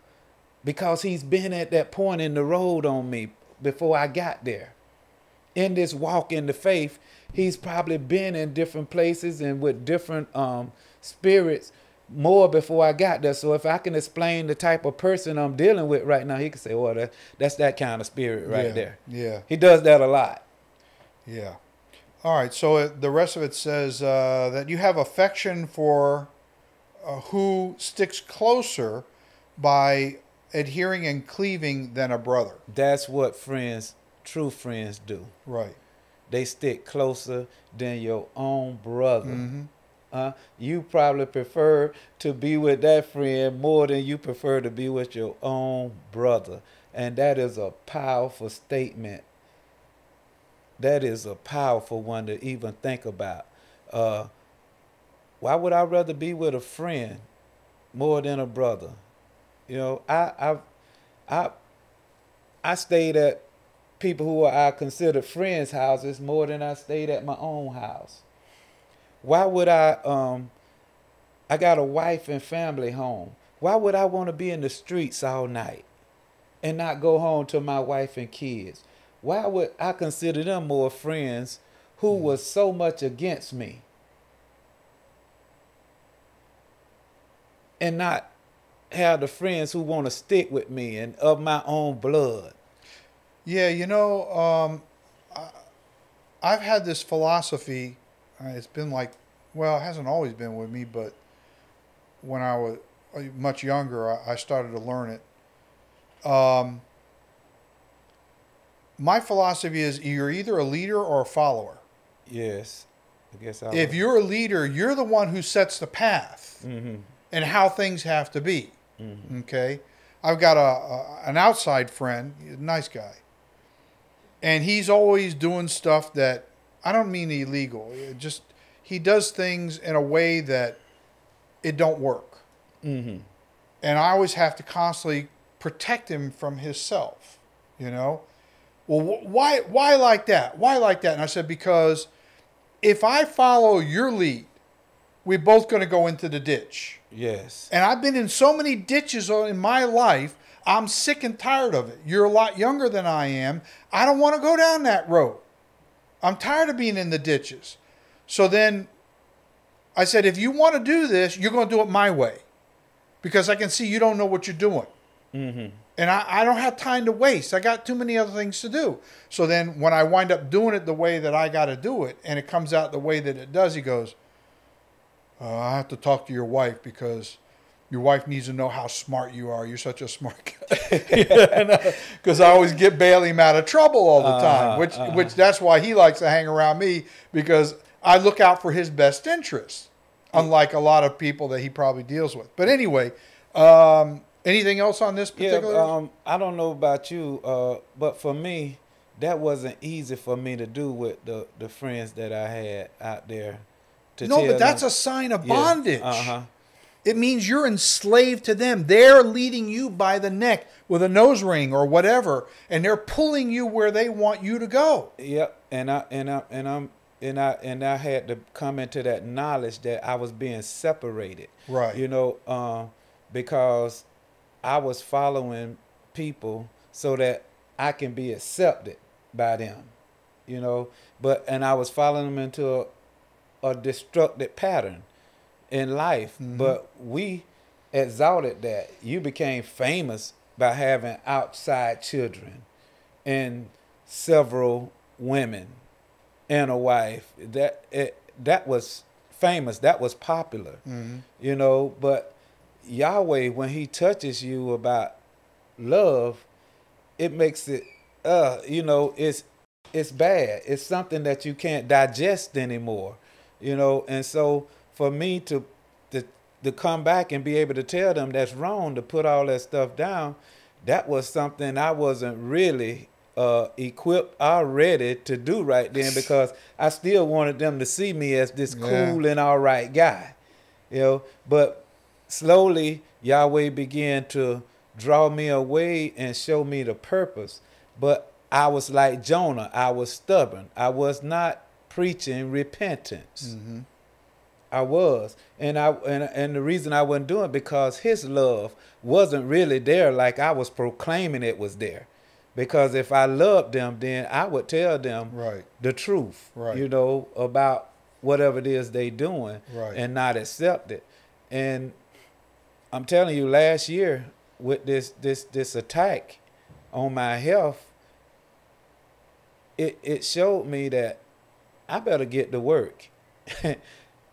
because he's been at that point in the road on me before I got there. In this walk in the faith, he's probably been in different places and with different um, spirits more before I got there. So if I can explain the type of person I'm dealing with right now, he can say, "Well, that, that's that kind of spirit right Yeah, there." yeah. He does that a lot. Yeah. All right. So it, the rest of it says uh, that you have affection for uh, who sticks closer by adhering and cleaving than a brother. That's what friends, true friends, do. Right. They stick closer than your own brother. Mhm. Uh, you probably prefer to be with that friend more than you prefer to be with your own brother. And that is a powerful statement. That is a powerful one to even think about. Uh, why would I rather be with a friend more than a brother? You know, I I I I stayed at people who I consider friends' houses more than I stayed at my own house. Why would I um I got a wife and family home. Why would I want to be in the streets all night and not go home to my wife and kids? Why would I consider them more friends who was so much against me? And not have the friends who want to stick with me and of my own blood. Yeah, you know, um, I, I've had this philosophy. Uh, it's been like, well, it hasn't always been with me, but when I was uh, much younger, I, I started to learn it. Um, my philosophy is you're either a leader or a follower. Yes. I guess I If you're a leader, you're the one who sets the path hmm and how things have to be. hmm Okay, I've got a, a an outside friend, a nice guy, and he's always doing stuff that I don't mean illegal. It just he does things in a way that it don't work, hmm and I always have to constantly protect him from himself. You know, well, wh- why why like that? Why like that? And I said because if I follow your lead, we're both going to go into the ditch. Yes. And I've been in so many ditches in my life, I'm sick and tired of it. You're a lot younger than I am. I don't want to go down that road. I'm tired of being in the ditches. So then I said, if you want to do this, you're going to do it my way because I can see you don't know what you're doing. hmm And I, I don't have time to waste. I got too many other things to do. So then when I wind up doing it the way that I got to do it and it comes out the way that it does, he goes, uh, I have to talk to your wife because your wife needs to know how smart you are. You're such a smart guy. Because I always get bail him out of trouble all the time, Uh-huh, which, uh-huh. which that's why he likes to hang around me because I look out for his best interests, unlike a lot of people that he probably deals with. But anyway, um, anything else on this Yeah, um, I don't know about you, uh, but for me, that wasn't easy for me to do with the, the friends that I had out there. To no, but that's them- a sign of Yeah, bondage. Uh-huh. It means you're enslaved to them. They're leading you by the neck with a nose ring or whatever, and they're pulling you where they want you to go. Yep, and I and I and I'm and I and I had to come into that knowledge that I was being separated. Right. You know, uh, because I was following people so that I can be accepted by them. You know, but and I was following them into a, a destructive pattern in life. Mhm. But we exalted that. You became famous by having outside children and several women and a wife. That it, that was famous. That was popular. Mm-hmm. You know, but Yahweh when he touches you about love, it makes it uh, you know, it's it's bad. It's something that you can't digest anymore. You know, and so for me to to to come back and be able to tell them that's wrong to put all that stuff down, that was something I wasn't really uh, equipped already to do right then because I still wanted them to see me as this Yeah. cool and all right guy, you know. But slowly Yahweh began to draw me away and show me the purpose. But I was like Jonah. I was stubborn. I was not preaching repentance. Mm-hmm. I was, and I and and the reason I wasn't doing it because His love wasn't really there like I was proclaiming it was there. Because if I loved them, then I would tell them Right. the truth, Right. you know, about whatever it is they doing, Right. and not accept it. And I'm telling you, last year with this this this attack on my health, it it showed me that I better get to work.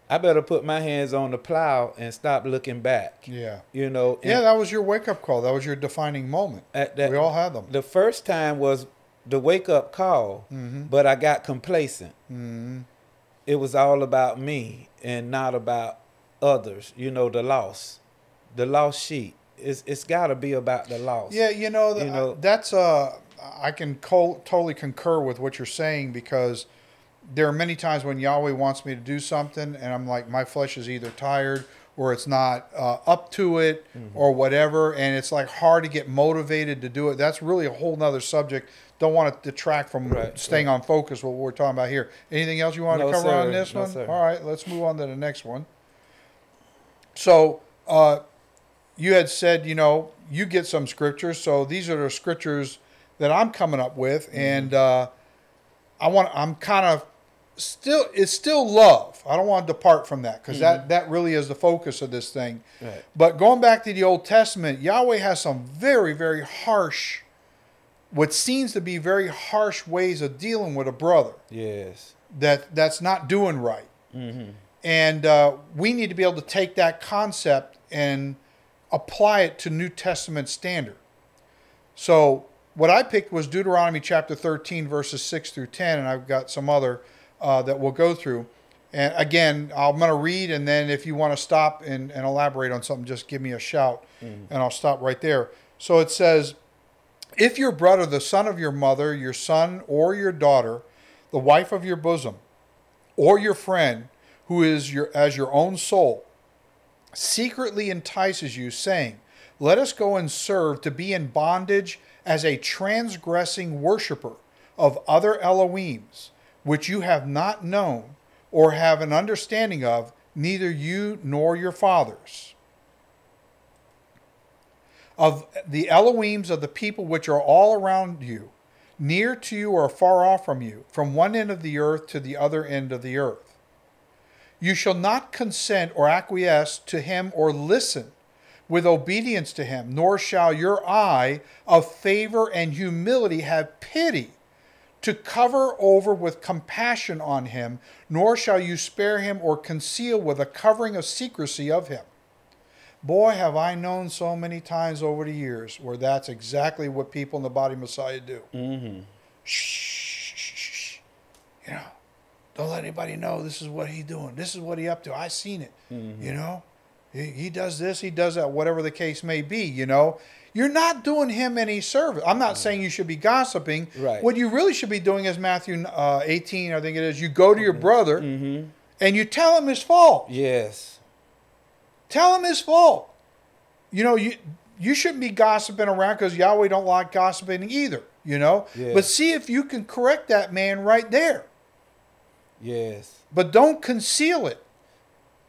I better put my hands on the plow and stop looking back. Yeah. You know. Yeah, that was your wake up call. That was your defining moment. at that- we all had them. The first time was the wake up call, Mm-hmm. but I got complacent. It was all about me and not about others. You know, the loss, the lost sheep. It's it's got to be about the loss. Yeah, you know, You know- that's uh, I can co- totally concur with what you're saying because there are many times when Yahweh wants me to do something, and I'm like, my flesh is either tired or it's not uh, up to it Mm-hmm. or whatever, and it's like hard to get motivated to do it. That's really a whole nother subject. Don't want to detract from Right, staying on focus what we're talking about here. Anything else you want No, to cover sir. on this No, one? sir. All right, let's move on to the next one. So, uh, you had said, you know, you get some scriptures. So these are the scriptures that I'm coming up with, Mm-hmm. and uh, I want. I'm kind of still. It's still love. I don't want to depart from that because that that really is the focus of this thing. Mm-hmm. Right. But going back to the Old Testament, Yahweh has some very very harsh, what seems to be very harsh ways of dealing with a brother Yes. that that's not doing right. Mm-hmm. And uh, we need to be able to take that concept and apply it to New Testament standard. So what I picked was Deuteronomy chapter 13, verses 6 through 10, and I've got some other uh, that we'll go through. And again, I'm going to read, and then if you want to stop and, and elaborate on something, just give me a shout, and I'll stop right there. So it says, if your brother, the son of your mother, your son or your daughter, the wife of your bosom, or your friend who is your as your own soul, secretly entices you, saying, Let us go and serve to be in bondage as a transgressing worshiper of other Elohims, which you have not known or have an understanding of, neither you nor your fathers of the Elohims of the people which are all around you, near to you or far off from you, from one end of the earth to the other end of the earth. You shall not consent or acquiesce to him or listen with obedience to him, nor shall your eye of favor and humility have pity to cover over with compassion on him, nor shall you spare him or conceal with a covering of secrecy of him. Boy, have I known so many times over the years where that's exactly what people in the body of Messiah do. Mm-hmm. Shh, shh, shh. You know, don't let anybody know this is what he's doing. This is what he up to. I seen it. You know, he, he does this, he does that, whatever the case may be. You know, you're not doing him any service. I'm not saying you should be gossiping. Right. What you really should be doing is Matthew uh, 18, I think it is. You go to your brother Mm-hmm. and you tell him his fault. Yes. Tell him his fault. You know, you you shouldn't be gossiping around because Yahweh don't like gossiping either. You know, Yeah. but see if you can correct that man right there. Yes. But don't conceal it.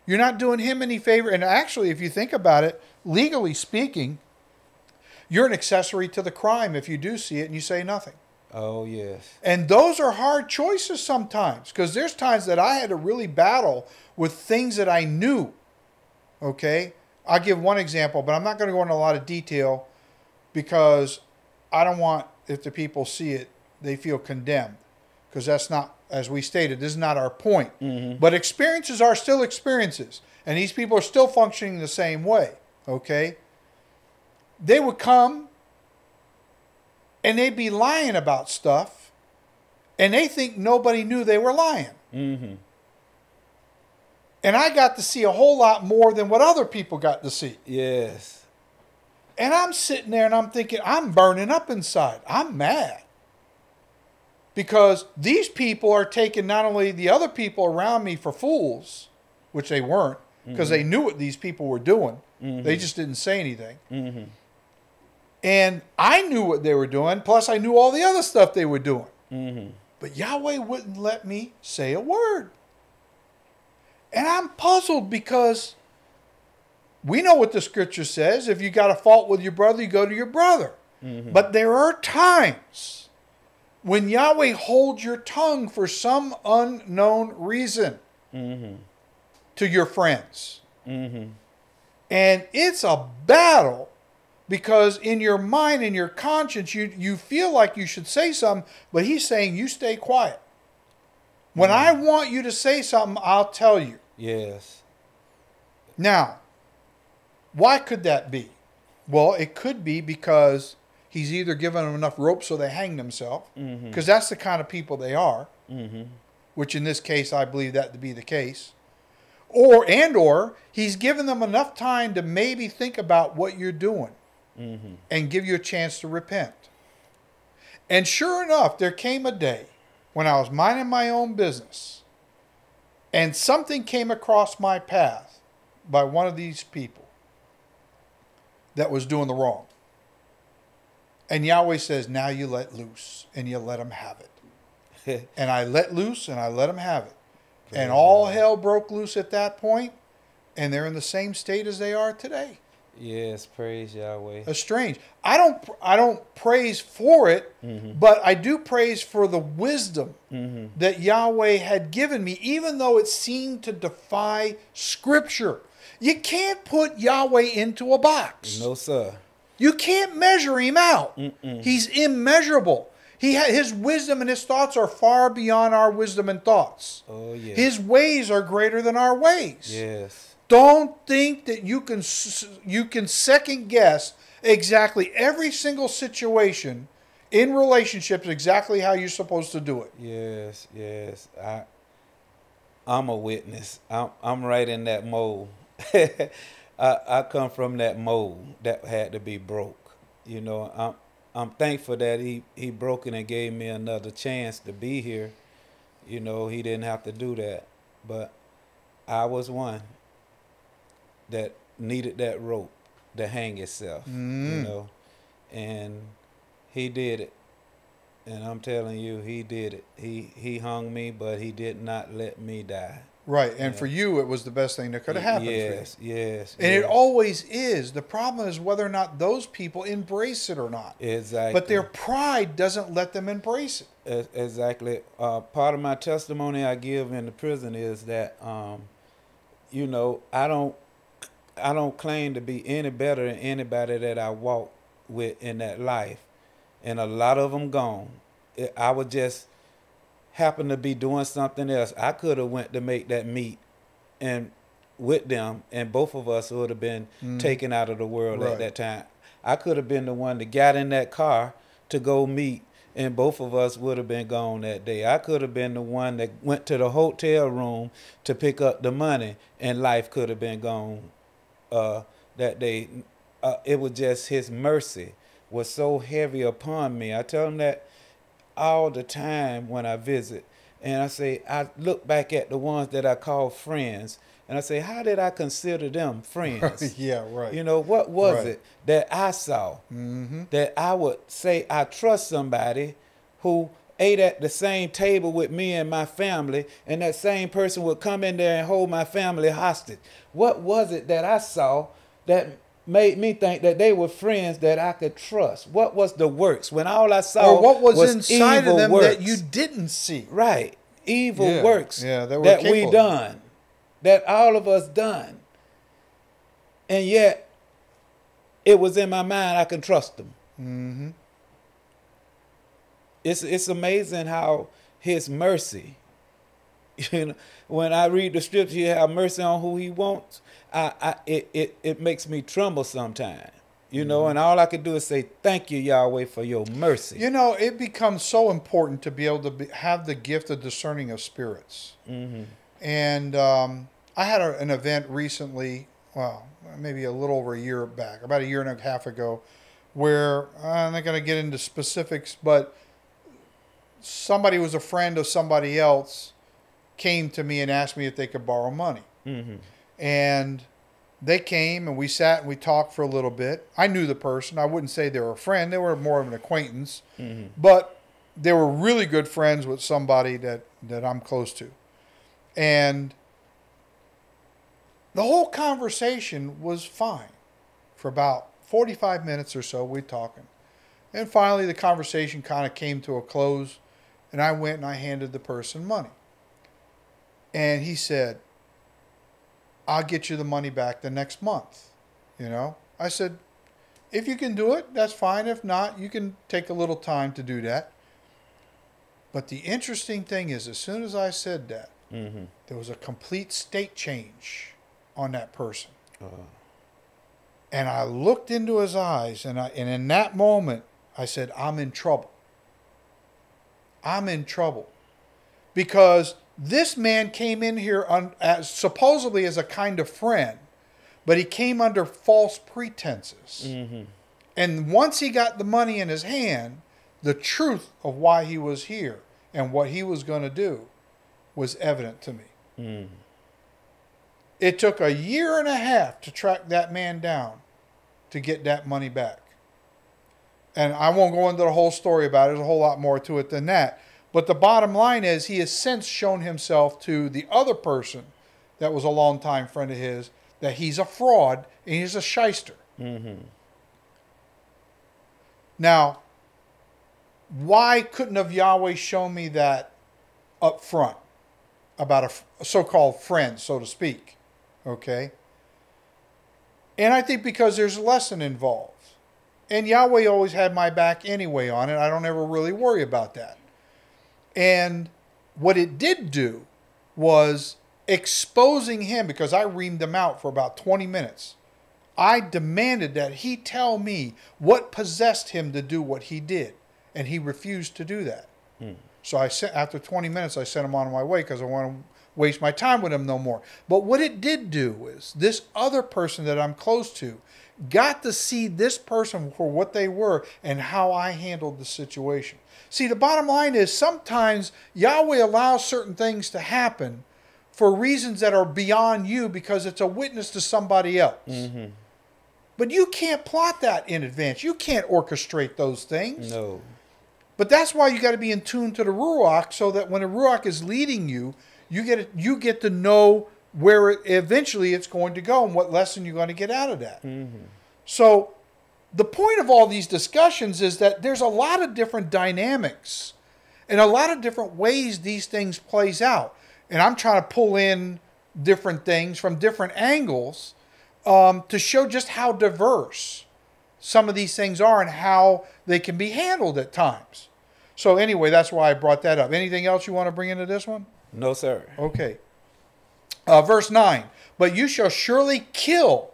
You're not doing him any favor. And actually, if you think about it, legally speaking, you're an accessory to the crime if you do see it and you say nothing. Oh yes. And those are hard choices sometimes because there's times that I had to really battle with things that I knew. Okay? I'll give one example, but I'm not going to go into a lot of detail because I don't want, if the people see it, they feel condemned because that's not, as we stated, this is not our point. Mm-hmm. But experiences are still experiences, and these people are still functioning the same way. Okay? They would come and they'd be lying about stuff, and they think nobody knew they were lying. Mm-hmm. And I got to see a whole lot more than what other people got to see. Yes. And I'm sitting there and I'm thinking, I'm burning up inside. I'm mad. Because these people are taking not only the other people around me for fools, which they weren't, because mm-hmm. they knew what these people were doing. They mm-hmm. just didn't say anything. Mm-hmm. Mm-hmm. And I knew what they were doing, plus I knew all the other stuff they were doing. Mm-hmm. But Yahweh wouldn't let me say a word. And I'm puzzled because we know what the scripture says. If you got a fault with your brother, you go to your brother. But there are times when Yahweh holds your tongue for some unknown reason Mm-hmm. to your friends. Mm-hmm. And it's a battle because in your mind, in your conscience, you, you feel like you should say something, but he's saying you stay quiet. When I want you to say something, I'll tell you. Yes. Now, why could that be? Well, it could be because he's either given them enough rope so they hang themselves, because that's the kind of people they are, Mm-hmm. which in this case I believe that to be the case. Or and or he's given them enough time to maybe think about what you're doing Mm-hmm. and give you a chance to repent. And sure enough, there came a day when I was minding my own business and something came across my path by one of these people that was doing the wrong. And Yahweh says, Now you let loose and you let them have it. And I let loose and I let them have it. and all hell broke loose at that point, and they're in the same state as they are today. Yes. Praise Yahweh. That's strange. I don't I don't praise for it, but I do praise for the wisdom Mm-hmm. that Yahweh had given me, even though it seemed to defy Scripture. You can't put Yahweh into a box. No, sir. You can't measure him out. He's immeasurable. He ha- his wisdom and his thoughts are far beyond our wisdom and thoughts. Oh, yes. His ways are greater than our ways. yes. Don't think that you can you can second guess exactly every single situation in relationships exactly how you're supposed to do it. Yes, yes. I I'm a witness. I'm I'm right in that mold. I I come from that mold that had to be broke. You know, I'm I'm thankful that he he broke it and gave me another chance to be here. You know, he didn't have to do that, but I was one that needed that rope to hang itself. You Mm. know, and he did it. And I'm telling you, he did it. He he hung me, but he did not let me die. Right. And Yeah. for you it was the best thing that could have happened for you. Yes, yes. And it always is. The problem is whether or not those people embrace it or not. exactly. But their pride doesn't let them embrace it. Exactly. Uh, part of my testimony I give in the prison is that, um, you know, I don't, I don't claim to be any better than anybody that I walk with in that life, and a lot of them gone. It, I would just happen to be doing something else. I could have went to make that meet, and with them, and both of us would have been mm. taken out of the world Right. at that time. I could have been the one that got in that car to go meet, and both of us would have been gone that day. I could have been the one that went to the hotel room to pick up the money, and life could have been gone uh, that day. Uh, it was just His mercy was so heavy upon me. I tell him that all the time when I visit. And I say, I look back at the ones that I call friends, and I say, how did I consider them friends? yeah, right. You know, what was Right. it that I saw mm-hmm. that I would say I trust somebody who ate at the same table with me and my family, and that same person would come in there and hold my family hostage? What was it that I saw that made me think that they were friends that I could trust? What was the works when all I saw Or what was, inside evil of them works? that you didn't see? Right. Evil Yeah, works yeah, that we done. That all of us done. And yet it was in my mind I can trust them. Mm-hmm. It's it's amazing how his mercy you know, when I read the scripture, he have mercy on who he wants. I, I it, it, it makes me tremble sometimes. You know, Mm-hmm. and all I can do is say, Thank you, Yahweh, for your mercy. You know, it becomes so important to be able to be, have the gift of discerning of spirits. hmm And um, I had a, an event recently, well, maybe a little over a year back, about a year and a half ago, where I'm not going to get into specifics, but somebody was a friend of somebody else came to me and asked me if they could borrow money. hmm And they came and we sat and we talked for a little bit. I knew the person. I wouldn't say they were a friend, they were more of an acquaintance hmm but they were really good friends with somebody that that I'm close to, and the whole conversation was fine for about 45 minutes or so. We are talking, and finally the conversation kind of came to a close, and I went and I handed the person money, and he said, "I'll get you the money back the next month," you know. I said, if you can do it, that's fine. If not, you can take a little time to do that. But the interesting thing is, as soon as I said that, Mm-hmm. there was a complete state change on that person. Uh, And I looked into his eyes, and, I, and in that moment, I said, I'm in trouble. I'm in trouble. Because this man came in here un, as, supposedly as a kind of friend, but he came under false pretenses. mm-hmm. And once he got the money in his hand, the truth of why he was here and what he was going to do was evident to me. Mm. It took a year and a half to track that man down to get that money back. And I won't go into the whole story about it. There's a whole lot more to it than that. But the bottom line is, he has since shown himself to the other person that was a longtime friend of his that he's a fraud and he's a shyster. Mm-hmm. Now, why couldn't have Yahweh shown me that up front about a so-called friend, so to speak? Okay. And I think because there's a lesson involved. And Yahweh always had my back anyway on it. I don't ever really worry about that. And what it did do was exposing him because I reamed him out for about 20 minutes. I demanded that he tell me what possessed him to do what he did, and he refused to do that. Hmm. So I sent after 20 minutes, I sent him on my way because I wanted to waste my time with him no more. But what it did do is this other person that I'm close to got to see this person for what they were and how I handled the situation. See, the bottom line is sometimes Yahweh allows certain things to happen for reasons that are beyond you because it's a witness to somebody else. Mm-hmm. But you can't plot that in advance. You can't orchestrate those things. No. But that's why you got to be in tune to the ruach, so that when the ruach is leading you, you get it, you get to know where it, eventually it's going to go and what lesson you're going to get out of that. So, the point of all these discussions is that there's a lot of different dynamics and a lot of different ways these things plays out, and I'm trying to pull in different things from different angles um, to show just how diverse some of these things are and how they can be handled at times. So anyway, that's why I brought that up. Anything else you want to bring into this one? No, sir. Okay. Uh, verse 9. But you shall surely kill.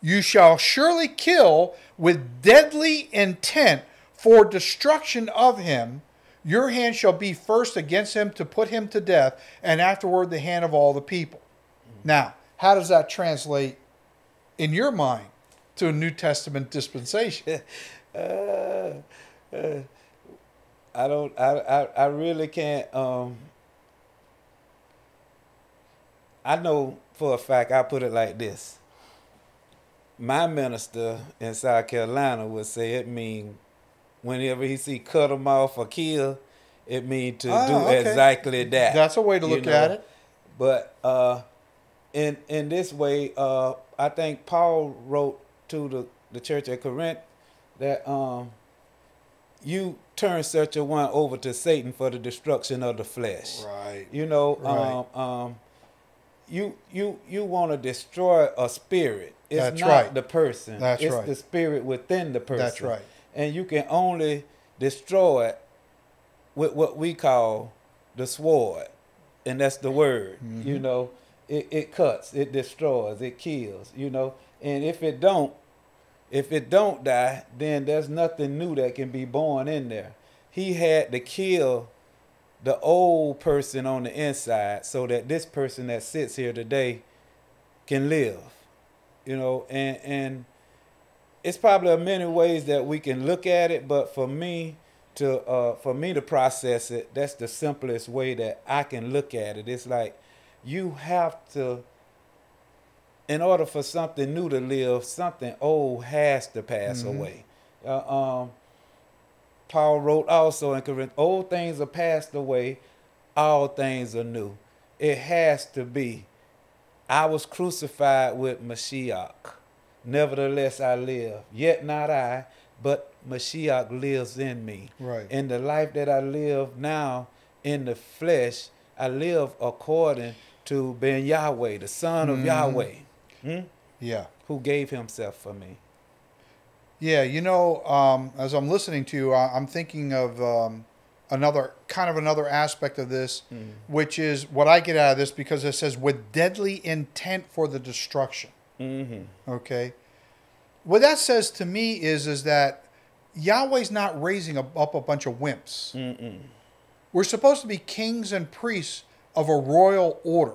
You shall surely kill with deadly intent for destruction of him. Your hand shall be first against him to put him to death, and afterward the hand of all the people. Now, how does that translate in your mind to a New Testament dispensation? Uh, uh, I don't. I, I. I really can't. Um. I know for a fact. I put it like this. My minister in South Carolina would say it mean whenever he see cut them off or kill, it mean to Ah, do okay. exactly that. That's a way to look at it. But uh, in in this way, uh, I think Paul wrote to the, the church at Corinth that um, you turn such a one over to Satan for the destruction of the flesh. Right. You know, Right. um, um, you you you want to destroy a spirit. It's That's not right. the person. That's it's right. the spirit within the person. That's right. And you can only destroy it with what we call the sword, and that's the word. Mm-hmm. You know, it, it cuts, it destroys, it kills. You know, and if it don't, if it don't die, then there's nothing new that can be born in there. He had to kill the old person on the inside so that this person that sits here today can live. You know, and and it's probably many ways that we can look at it, but for me to uh, for me to process it, that's the simplest way that I can look at it. It's like you have to, in order for something new to live, something old has to pass Mhm. away. Uh, um, Paul wrote also in Corinth, old things are passed away, all things are new. It has to be. I was crucified with Mashiach. Nevertheless, I live. Yet not I, but Mashiach lives in me. Right. In the life that I live now in the flesh, I live according to Ben Yahweh, the Son of Mhm. Yahweh, hmm, Yeah. who gave himself for me. Yeah, you know, um, as I'm listening to you, I'm thinking of um, another kind of another aspect of this, which is what I get out of this because it says with deadly intent for the destruction. Mm-hmm. Okay, what that says to me is is that Yahweh's not raising a, up a bunch of wimps. Mm-mm. We're supposed to be kings and priests of a royal order,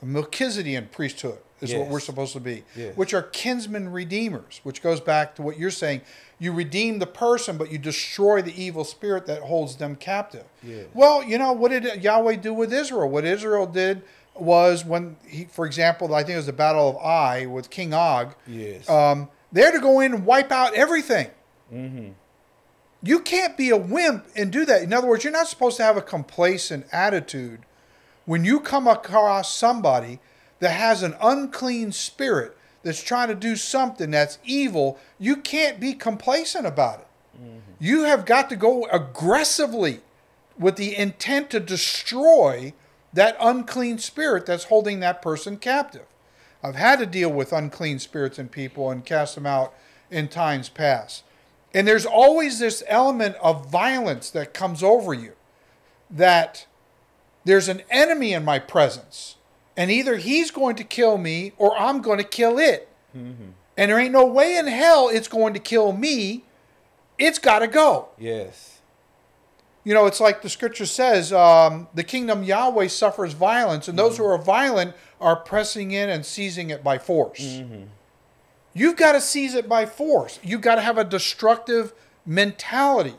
a Melchizedean priesthood is what we're supposed to be, Yes. which are kinsmen redeemers, which goes back to what you're saying. You redeem the person, but you destroy the evil spirit that holds them captive. Yes. Well, you know, what did Yahweh do with Israel? What Israel did was when he, for example, I think it was the Battle of Ai with King Og, Yes. um, they're to go in and wipe out everything. mm-hmm. You can't be a wimp and do that. In other words, you're not supposed to have a complacent attitude when you come across somebody that has an unclean spirit that's trying to do something that's evil. You can't be complacent about it. Mm-hmm. You have got to go aggressively with the intent to destroy that unclean spirit that's holding that person captive. I've had to deal with unclean spirits in people and cast them out in times past. And there's always this element of violence that comes over you that there's an enemy in my presence. And either he's going to kill me or I'm going to kill it. And there ain't no way in hell it's going to kill me. It's got to go. Yes. You know, it's like the scripture says um, the kingdom Yahweh suffers violence, and those who are violent are pressing in and seizing it by force. You've got to seize it by force. You've got to have a destructive mentality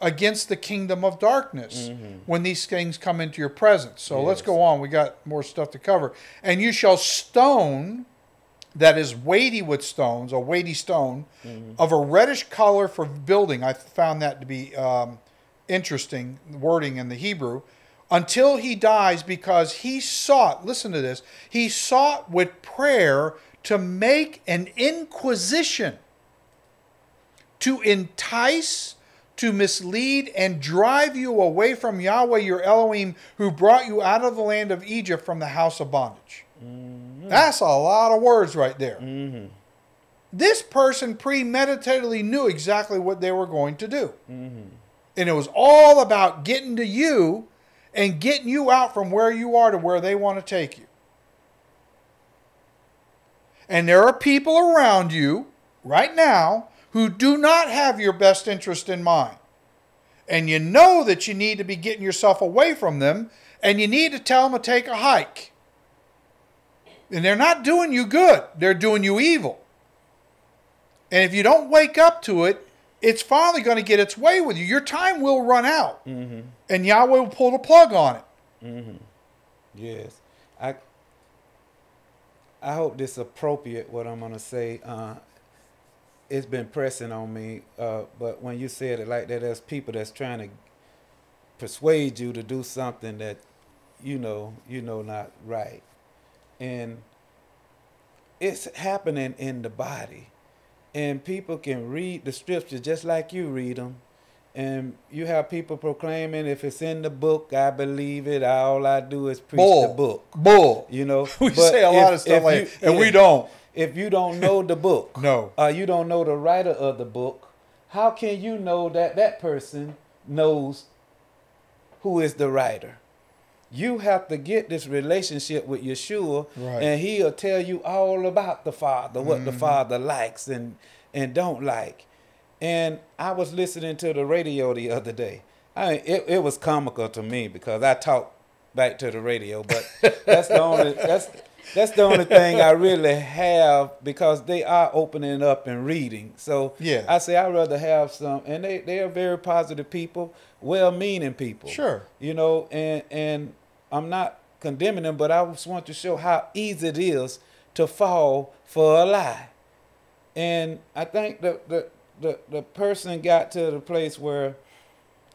against the kingdom of darkness when these things come into your presence. So let's go on. We got more stuff to cover. And you shall stone that is weighty with stones, a weighty stone of a reddish color for building. I found that to be um, interesting wording in the Hebrew. Until he dies, because he sought, listen to this, he sought with prayer to make an inquisition, to entice, to mislead, and drive you away from Yahweh your Elohim, who brought you out of the land of Egypt from the house of bondage. That's a lot of words right there. Mm-hmm. This person premeditatedly knew exactly what they were going to do. Mm-hmm. And it was all about getting to you and getting you out from where you are to where they want to take you. And there are people around you right now who do not have your best interest in mind. And you know that you need to be getting yourself away from them and you need to tell them to take a hike. And they're not doing you good, they're doing you evil. And if you don't wake up to it, it's finally going to get its way with you. Your time will run out, Mm-hmm. and Yahweh will pull the plug on it. Mm-hmm. Yes. I I hope this is appropriate what I'm gonna say. Uh, it's been pressing on me, uh, but when you said it like that, there's people that's trying to persuade you to do something that you know you know not right, and it's happening in the body, and people can read the scriptures just like you read them, and you have people proclaiming if it's in the book, I believe it. All I do is preach Bull. the book. Bull. You know, We say a lot if- of stuff like you- that, and we don't. If you don't know the book, No. uh, you don't know the writer of the book, how can you know that that person knows who is the writer? You have to get this relationship with Yeshua, Right. and he'll tell you all about the Father, what the Father likes and and don't like. And I was listening to the radio the other day. I mean, it, it was comical to me because I talk back to the radio, but that's the only that's that's the only thing I really have because they are opening up and reading. So Yeah. I say I'd rather have some, and they they are very positive people, well-meaning people. Sure. You know, and and I'm not condemning them, but I just want to show how easy it is to fall for a lie. And I think the the the, the person got to the place where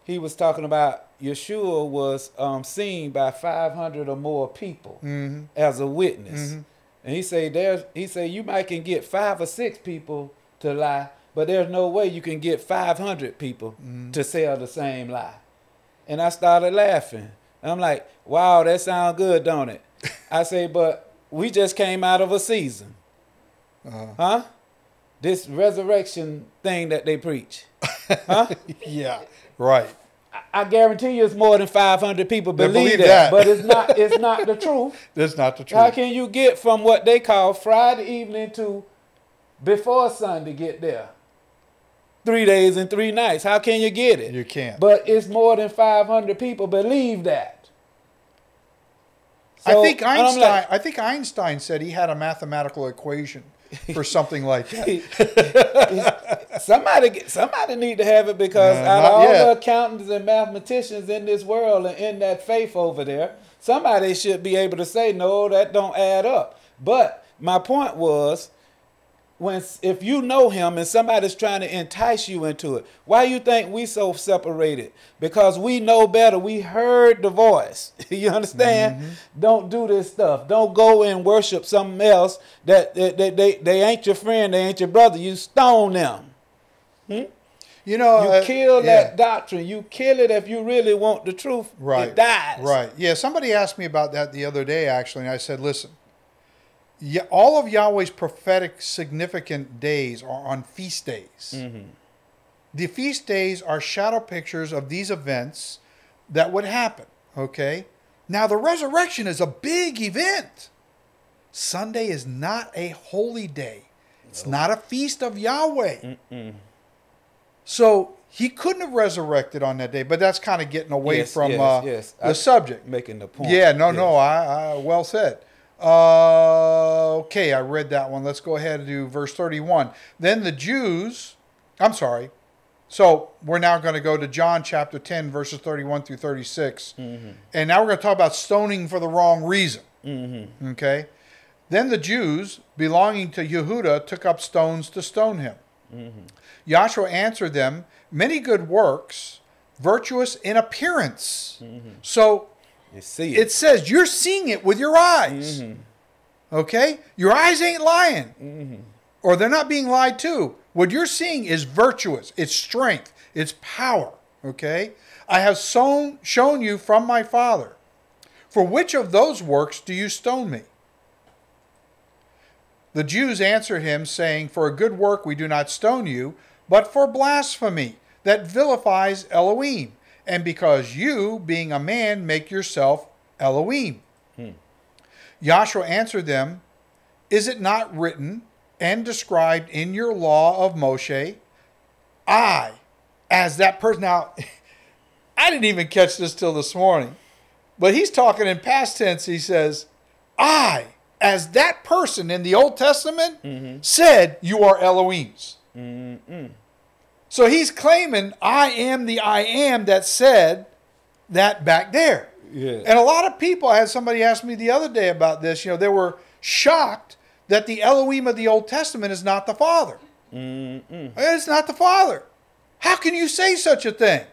he was talking about Yeshua was um, seen by 500 or more people Mhm. as a witness. Mhm. And he say there's he say you might can get five or six people to lie, but there's no way you can get 500 people to sell the same lie. And I started laughing. And I'm like, wow, that sounds good, don't it? I say, but we just came out of a season. Uh, Huh? This resurrection thing that they preach. Huh? yeah. Right. I- I guarantee you, it's more than 500 people believe, believe that, that. but it's not. It's not the truth. That's not the truth. How can you get from what they call Friday evening to before Sunday get there? Three days and three nights. How can you get it? You can't. But it's more than 500 people believe that. I So- think I'm Einstein. like, I think Einstein said he had a mathematical equation for something like that. somebody, somebody need to have it because Nah, out of all yet. the accountants and mathematicians in this world and in that faith over there, somebody should be able to say, no, that don't add up. But my point was, when if you know him and somebody's trying to entice you into it, why you think we so separated? Because we know better. We heard the voice. you understand? Mm-hmm. Don't do this stuff. Don't go and worship something else that, that, that they, they ain't your friend, they ain't your brother. You stone them. You know, You uh, kill yeah. that doctrine. You kill it if you really want the truth. Right. It dies. Right. Yeah. Somebody asked me about that the other day, actually, and I said, listen, yeah, all of Yahweh's prophetic significant days are on feast days. The feast days are shadow pictures of these events that would happen. Okay. Now, the resurrection is a big event. Sunday is not a holy day. It's not a feast of Yahweh. So he couldn't have resurrected on that day, but that's kind of getting away Yes, from yes, uh, yes. the I- subject. Making the point. Yeah, no, Yes. no, I, I well said. Uh, okay, I read that one. Let's go ahead and do verse 31. Then the Jews, I'm sorry. So we're now going to go to John chapter 10, verses 31 through 36. Mm-hmm. And now we're going to talk about stoning for the wrong reason. Mm-hmm. Okay. Then the Jews belonging to Yehuda took up stones to stone him. Mm-hmm. Yahshua answered them, Many good works, virtuous in appearance. So You see it. it says you're seeing it with your eyes. Mm-hmm. Okay? Your eyes ain't lying. Mm-hmm. Or they're not being lied to. What you're seeing is virtuous, it's strength, it's power. Okay? I have sown, shown you from my Father. For which of those works do you stone me? The Jews answered him, saying, For a good work we do not stone you, but for blasphemy that vilifies Elohim, and because you, being a man, make yourself Elohim. Hmm. Yahshua answered them, Is it not written and described in your law of Moshe? I, as that person. Now, I didn't even catch this till this morning, but he's talking in past tense. He says, I, as that person in the Old Testament, mm-hmm. said, You are Elohim's. Mm-hmm. So he's claiming, I am the I am that said that back there. Yeah. And a lot of people, I had somebody ask me the other day about this, you know, they were shocked that the Elohim of the Old Testament is not the Father. It's not the Father. How can you say such a thing?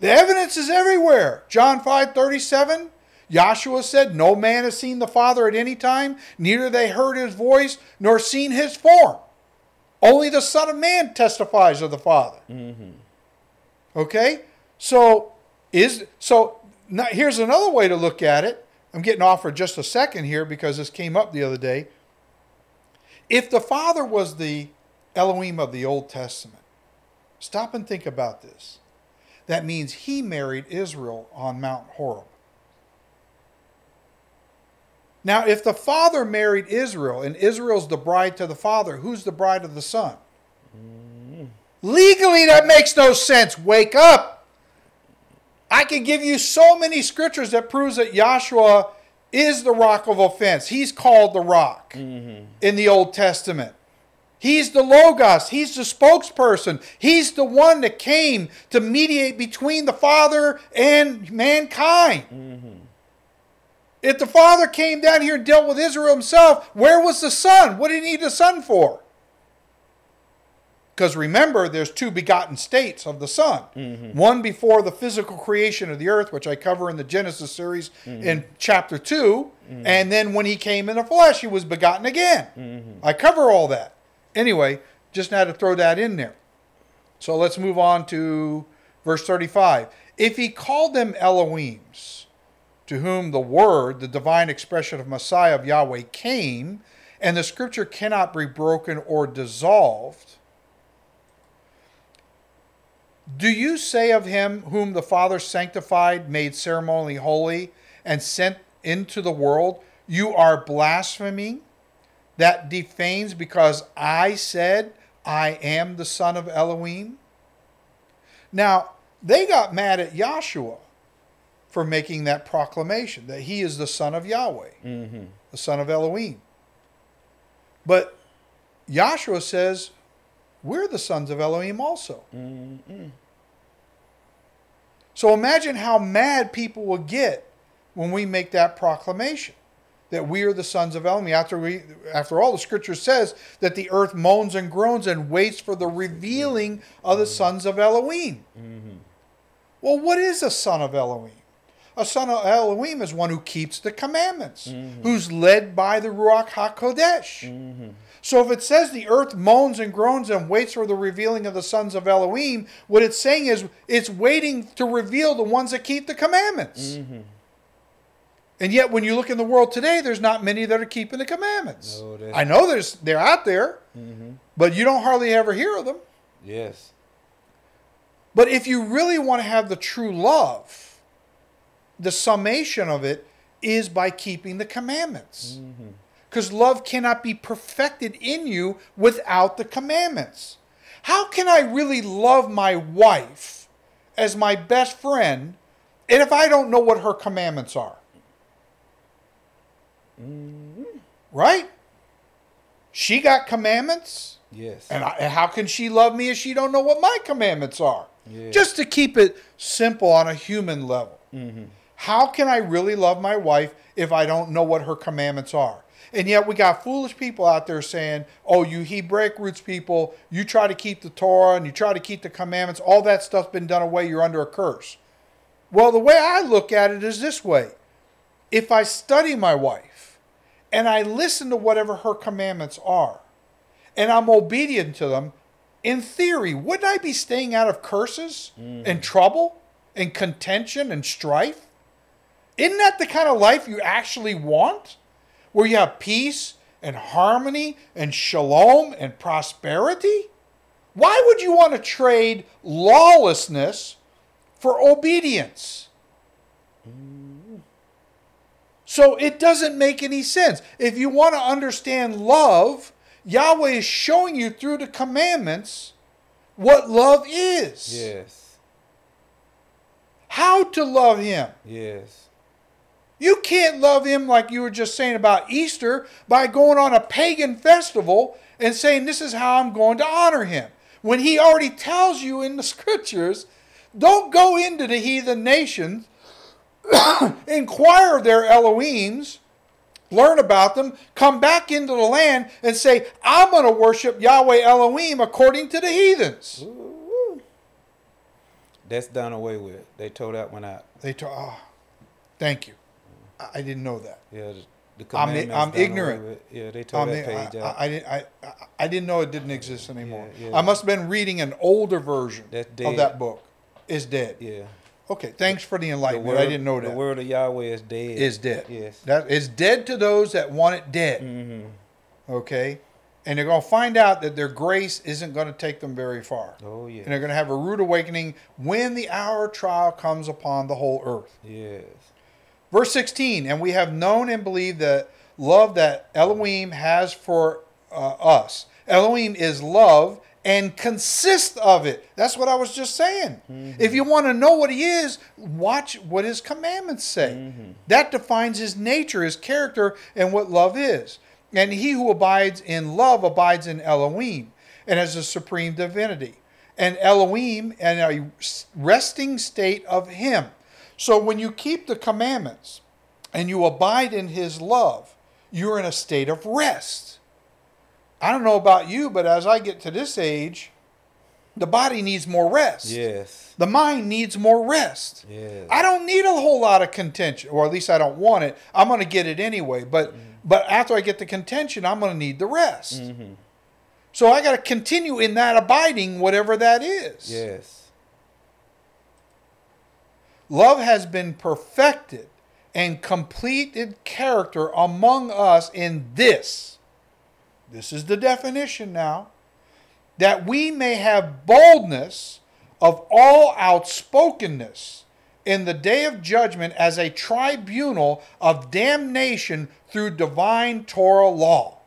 The evidence is everywhere. John 5 37, Yahshua said, No man has seen the Father at any time, neither they heard his voice, nor seen his form. Only the Son of Man testifies of the Father. Mm-hmm. Okay? So is so now here's another way to look at it. I'm getting off for just a second here because this came up the other day. If the Father was the Elohim of the Old Testament, stop and think about this. That means he married Israel on Mount Horeb. Now, if the Father married Israel and Israel's the bride to the Father, who's the bride of the Son? Legally, that makes no sense. Wake up. I can give you so many scriptures that proves that Yahshua is the rock of offense. He's called the rock mm-hmm. in the Old Testament. He's the Logos. He's the spokesperson. He's the one that came to mediate between the Father and mankind. Mm-hmm. If the Father came down here and dealt with Israel himself, where was the Son? What did he need the Son for? Because remember, there's two begotten states of the Son. Mm-hmm. One before the physical creation of the earth, which I cover in the Genesis series mm-hmm. in chapter 2. Mm-hmm. And then when he came in the flesh, he was begotten again. I cover all that. Anyway, just had to throw that in there. So let's move on to verse 35. If he called them Elohims, to whom the word, the divine expression of Messiah of Yahweh, came, and the scripture cannot be broken or dissolved, Do you say of him whom the Father sanctified, made ceremonially holy, and sent into the world, you are blaspheming? That defames because I said, I am the Son of Elohim? Now, they got mad at Yahshua for making that proclamation that he is the Son of Yahweh, Mm-hmm. the Son of Elohim. But Yahshua says, we're the sons of Elohim also. Mm-mm. So imagine how mad people will get when we make that proclamation that we are the sons of Elohim. After we, after all, the Scripture says that the earth moans and groans and waits for the revealing of the mm-hmm. sons of Elohim. Mm-hmm. Well, what is a son of Elohim? A son of Elohim is one who keeps the commandments, who's led by the Ruach HaKodesh. So if it says the earth moans and groans and waits for the revealing of the sons of Elohim, what it's saying is it's waiting to reveal the ones that keep the commandments. And yet, when you look in the world today, there's not many that are keeping the commandments. No, I know there's they're out there, Mm-hmm. but you don't hardly ever hear of them. Yes. But if you really want to have the true love, the summation of it is by keeping the commandments. Because love cannot be perfected in you without the commandments. How can I really love my wife as my best friend and if I don't know what her commandments are? Right? She got commandments. Yes. And, I, and how can she love me if she don't know what my commandments are? Yeah. Just to keep it simple on a human level. Mm-hmm. How can I really love my wife if I don't know what her commandments are? And yet we got foolish people out there saying, "Oh, you Hebraic roots people, you try to keep the Torah and you try to keep the commandments. All that stuff's been done away. You're under a curse." Well, the way I look at it is this way: if I study my wife and I listen to whatever her commandments are, and I'm obedient to them, in theory, wouldn't I be staying out of curses and mm. trouble and contention and strife? Isn't that the kind of life you actually want? Where you have peace and harmony and shalom and prosperity? Why would you want to trade lawlessness for obedience? So it doesn't make any sense. If you want to understand love, Yahweh is showing you through the commandments what love is. Yes. How to love Him. Yes. You can't love Him like you were just saying about Easter by going on a pagan festival and saying, This is how I'm going to honor Him. When He already tells you in the scriptures, don't go into the heathen nations, inquire of their Elohims, learn about them, come back into the land and say, I'm going to worship Yahweh Elohim according to the heathens. Ooh. That's done away with. They tore that one out. They talk, oh, thank you. I, didn't know that. Yeah. The, the I'm- I'm ignorant. Yeah, they tore I, that page I, out. I, I, didn't- I, I- didn't know it didn't exist anymore. Yeah, yeah. I must have been reading an older version of that book. Is dead. yeah. Okay, thanks for the The enlightenment. I didn't know that. The word of Yahweh is dead. Is dead. Yes. That is dead to those that want it dead. Mm-hmm. Okay, and they're going to find out that their grace isn't going to take them very far, Oh yeah. and they're going to have a rude awakening when the hour of trial comes upon the whole earth. Yes. Verse 16, and we have known and believed the love that Elohim has for uh, us. Elohim is love and consists of it. That's what I was just saying. If you want to know what he is, watch what his commandments say. That defines his nature, his character, and what love is. And he who abides in love abides in Elohim and as a supreme divinity. And Elohim and a resting state of him. So when you keep the commandments and you abide in his love, you're in a state of rest. I don't know about you, but as I get to this age, the body needs more rest. Yes. The mind needs more rest. Yes. I don't need a whole lot of contention, or at least I don't want it. I'm going to get it anyway. But but after I get the contention, I'm going to need the rest. Mm-hmm. So I got to continue in that abiding, whatever that is. Yes. Love has been perfected and completed character among us in this. This is the definition now. That we may have boldness of all outspokenness in the day of judgment as a tribunal of damnation through divine Torah law.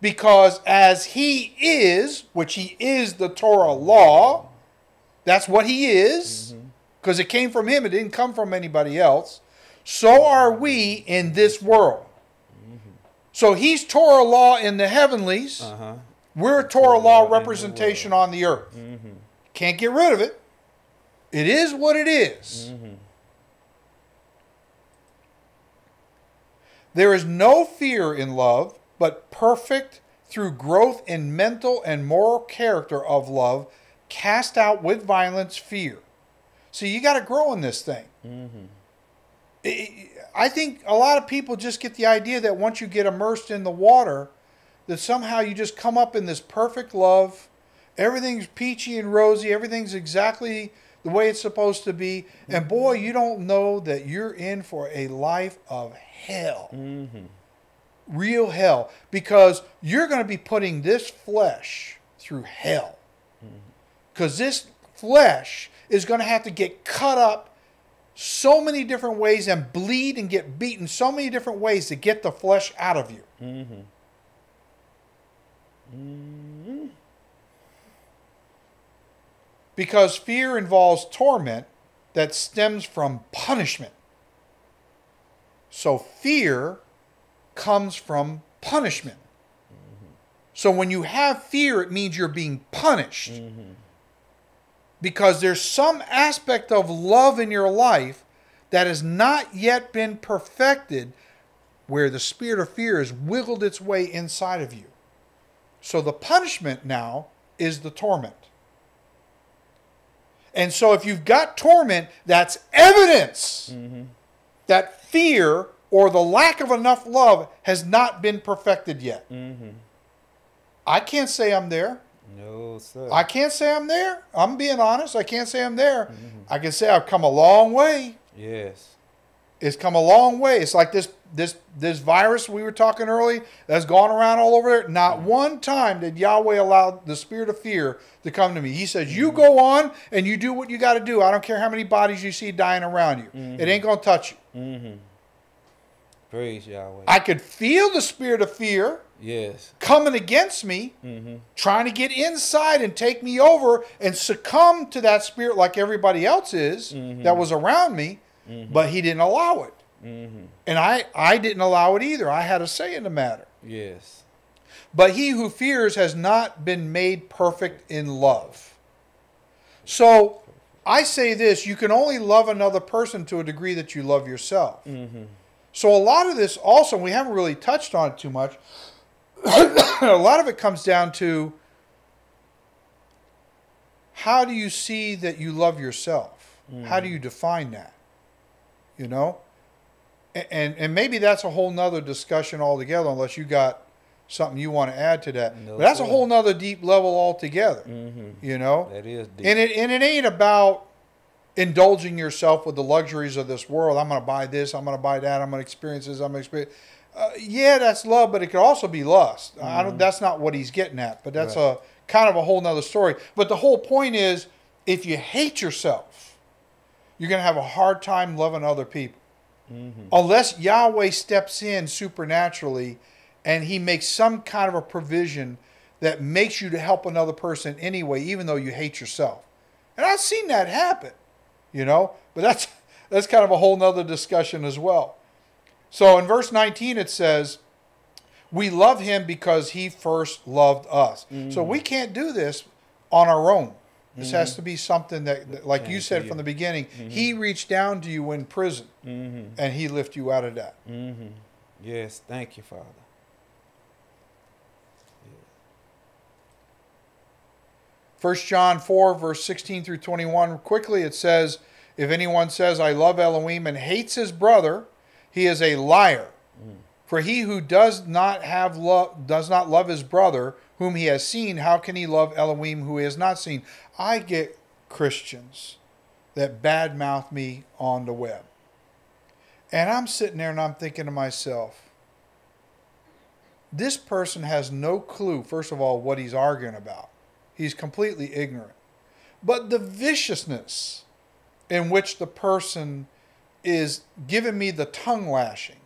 Because as he is, which he is the Torah law, that's what he is, mm-hmm. Because it came from him, it didn't come from anybody else. So are we in this world. So he's Torah law in the heavenlies. Uh-huh. We're a Torah law in the representation on the earth. Can't get rid of it. It is what it is. There is no fear in love, but perfect through growth in mental and moral character of love, cast out with violence fear. So you got to grow in this thing. Mm-hmm. I- I I think a lot of people just get the idea that once you get immersed in the water, that somehow you just come up in this perfect love. Everything's peachy and rosy. Everything's exactly the way it's supposed to be. And mm-hmm. boy, you don't know that you're in for a life of hell. Mm-hmm. Real hell. Because you're going to be putting this flesh through hell. Because this flesh is going to have to get cut up so many different ways and bleed and get beaten so many different ways to get the flesh out of you. Because fear involves torment that stems from punishment. So fear comes from punishment. So when you have fear, it means you're being punished. Mm-hmm. Because there's some aspect of love in your life that has not yet been perfected where the spirit of fear has wiggled its way inside of you. So the punishment now is the torment. And so if you've got torment, that's evidence mm-hmm. that fear or the lack of enough love has not been perfected yet. Mm-hmm. I can't say I'm there. No, sir. I can't say I'm there. I'm being honest. I can't say I'm there. I can say I've come a long way. yes. It's come a long way. It's like this this this virus we were talking early that's gone around all over there. Not mm-hmm. one time did Yahweh allow the spirit of fear to come to me. He says, "You mm-hmm. go on and you do what you got to do. I don't care how many bodies you see dying around you. It mm-hmm. ain't gonna touch you." Praise Yahweh. I could feel the spirit of fear yes. coming against me, trying to get inside and take me over and succumb to that spirit like everybody else is that was around me, but he didn't allow it. And I, I didn't allow it either. I had a say in the matter. Yes. But he who fears has not been made perfect in love. So I say this you can only love another person to a degree that you love yourself. Mm-hmm. So a lot of this also, we haven't really touched on it too much. a lot of it comes down to how do you see that you love yourself? How do you define that? You know? A- And, and maybe that's a whole nother discussion altogether, unless you got something you want to add to that. No, but that's a whole nother deep level altogether. Mm-hmm. You know? That is deep. And it and it ain't about indulging yourself with the luxuries of this world. I'm going to buy this. I'm going to buy that. I'm going to experience this. I'm going to experience. Uh, yeah, that's love, but it could also be lust. I don't. That's not what he's getting at. But that's Right. a kind of a whole nother story. But the whole point is, if you hate yourself, you're going to have a hard time loving other people, unless Yahweh steps in supernaturally, and He makes some kind of a provision that makes you to help another person anyway, even though you hate yourself. And I've seen that happen, you know. But that's that's kind of a whole nother discussion as well. So in verse 19 it says, "We love him because he first loved us." So mm. we can't do this on our own. This has mm-hmm. to be something that, that- like you said from the beginning, mm-hmm. he reached down to you in prison mm-hmm. and he lifted you out of that. Mm-hmm. Yes. Thank you, Father. First John 4, verse 16 through 21. Quickly, it says, If anyone says, I love Elohim and hates his brother, he is a liar. For he who does not have love does not love his brother whom he has seen, how can he love Elohim who he has not seen? I get Christians that badmouth me on the web. And I'm sitting there and I'm thinking to myself, this person has no clue, first of all, what he's arguing about. He's completely ignorant. But the viciousness in which the person is giving me the tongue lashing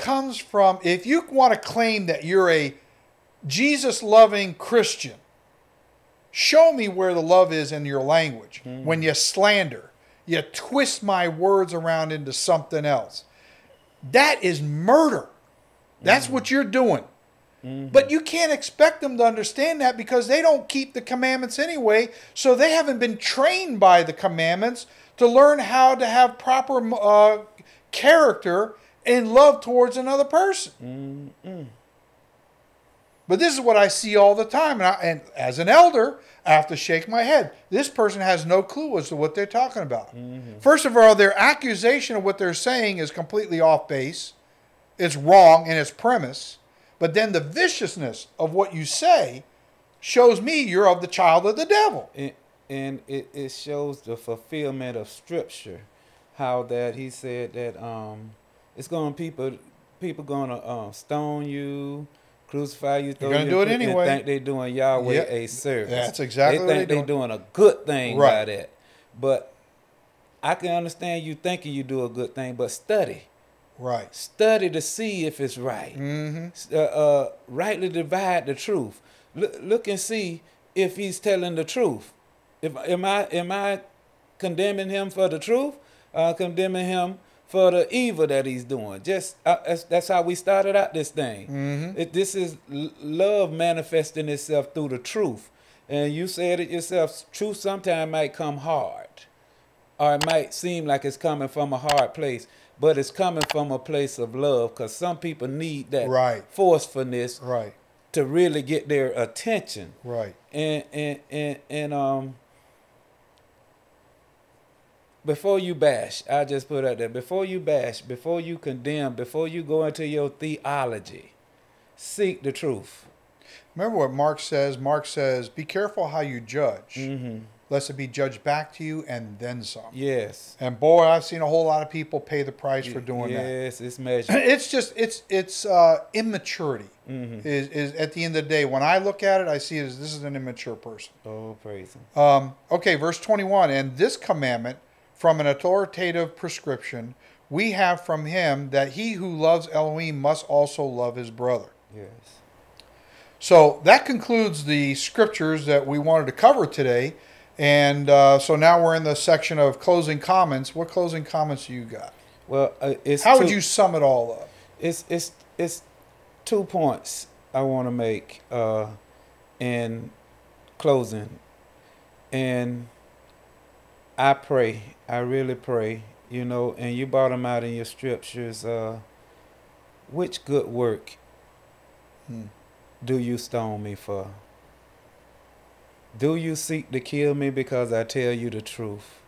comes from if you want to claim that you're a Jesus loving Christian, show me where the love is in your language. Mm. When you slander, you twist my words around into something else. That is murder. That's mm-hmm. what you're doing. Mm-hmm. But you can't expect them to understand that because they don't keep the commandments anyway. So they haven't been trained by the commandments to learn how to have proper uh, character and love towards another person. But this is what I see all the time. And, I, and as an elder, I have to shake my head. This person has no clue as to what they're talking about. First of all, their accusation of what they're saying is completely off base, it's wrong in its premise. But then the viciousness of what you say shows me you're of the child of the devil. and, and it, it shows the fulfillment of scripture how that he said that um it's going to people people going to um, stone you crucify you throw gonna you do it anyway. think they're doing Yahweh Yep. a service That's exactly they think they they doing. doing a good thing by that but I can understand you thinking you do a good thing but study Right. study to see if it's right Mm-hmm. uh, uh, rightly divide the truth. Look, look and see if he's telling the truth. If am I am I condemning him for the truth? Uh, condemning him for the evil that he's doing. Just uh, that's, that's how we started out this thing. Mhm. It, this is love manifesting itself through the truth. And you said it yourself. Truth sometimes might come hard, or it might seem like it's coming from a hard place, but it's coming from a place of love. Because some people need that Right. forcefulness Right. to really get their attention. Right. And and and and um. Before you bash, I just put out there. Before you bash, before you condemn, before you go into your theology, seek the truth. Remember what Mark says? Mark says, Be careful how you judge, Mm-hmm. lest it be judged back to you and then some. Yes. And boy, I've seen a whole lot of people pay the price for doing that. yes, it's measured. It's just it's it's uh, immaturity. Mhm. Is is at the end of the day when I look at it, I see it as this is an immature person. Oh, praise him. Um, okay, verse twenty one, and this commandment from an authoritative prescription we have from him that he who loves Elohim must also love his brother. Yes. So that concludes the scriptures that we wanted to cover today. And uh, so now we're in the section of closing comments. What closing comments do you got? Well, uh, it's How two, would you sum it all up? It's it's it's two points I want to make uh, in closing, and I pray, I really pray, you know, and you brought them out in your scriptures. Uh, which good work Hmm. do you stone me for? Do you seek to kill me because I tell you the truth?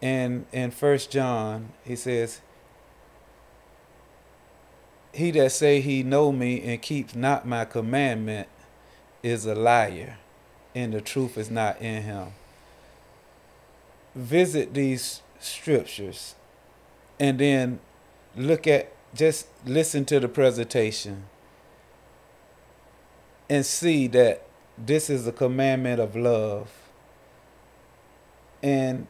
And in First John, he says, "He that say he know me and keeps not my commandment is a liar, and the truth is not in him." Visit these scriptures, and then look at just listen to the presentation and see that this is a commandment of love. And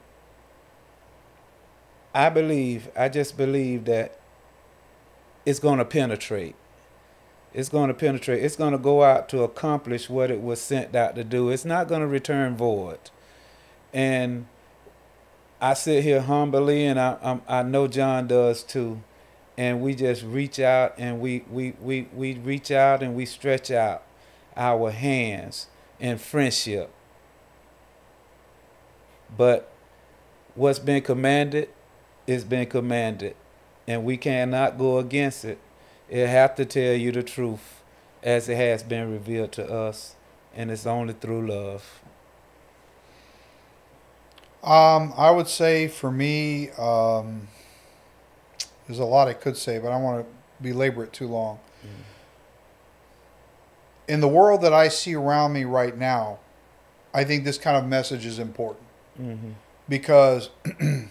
I believe, I just believe that it's going to penetrate. It's going to penetrate. It's going to go out to accomplish what it was sent out to do. It's not going to return void. And I sit here humbly, and I, I'm, I know John does too. And we just reach out and we, we, we, we reach out and we stretch out our hands in friendship. But what's been commanded is been commanded, and we cannot go against it. It have to tell you the truth as it has been revealed to us, and it's only through love. Um, I would say for me, um, there's a lot I could say, but I don't want to belabor it too long. In the world that I see around me right now, I think this kind of message is important Mm-hmm. because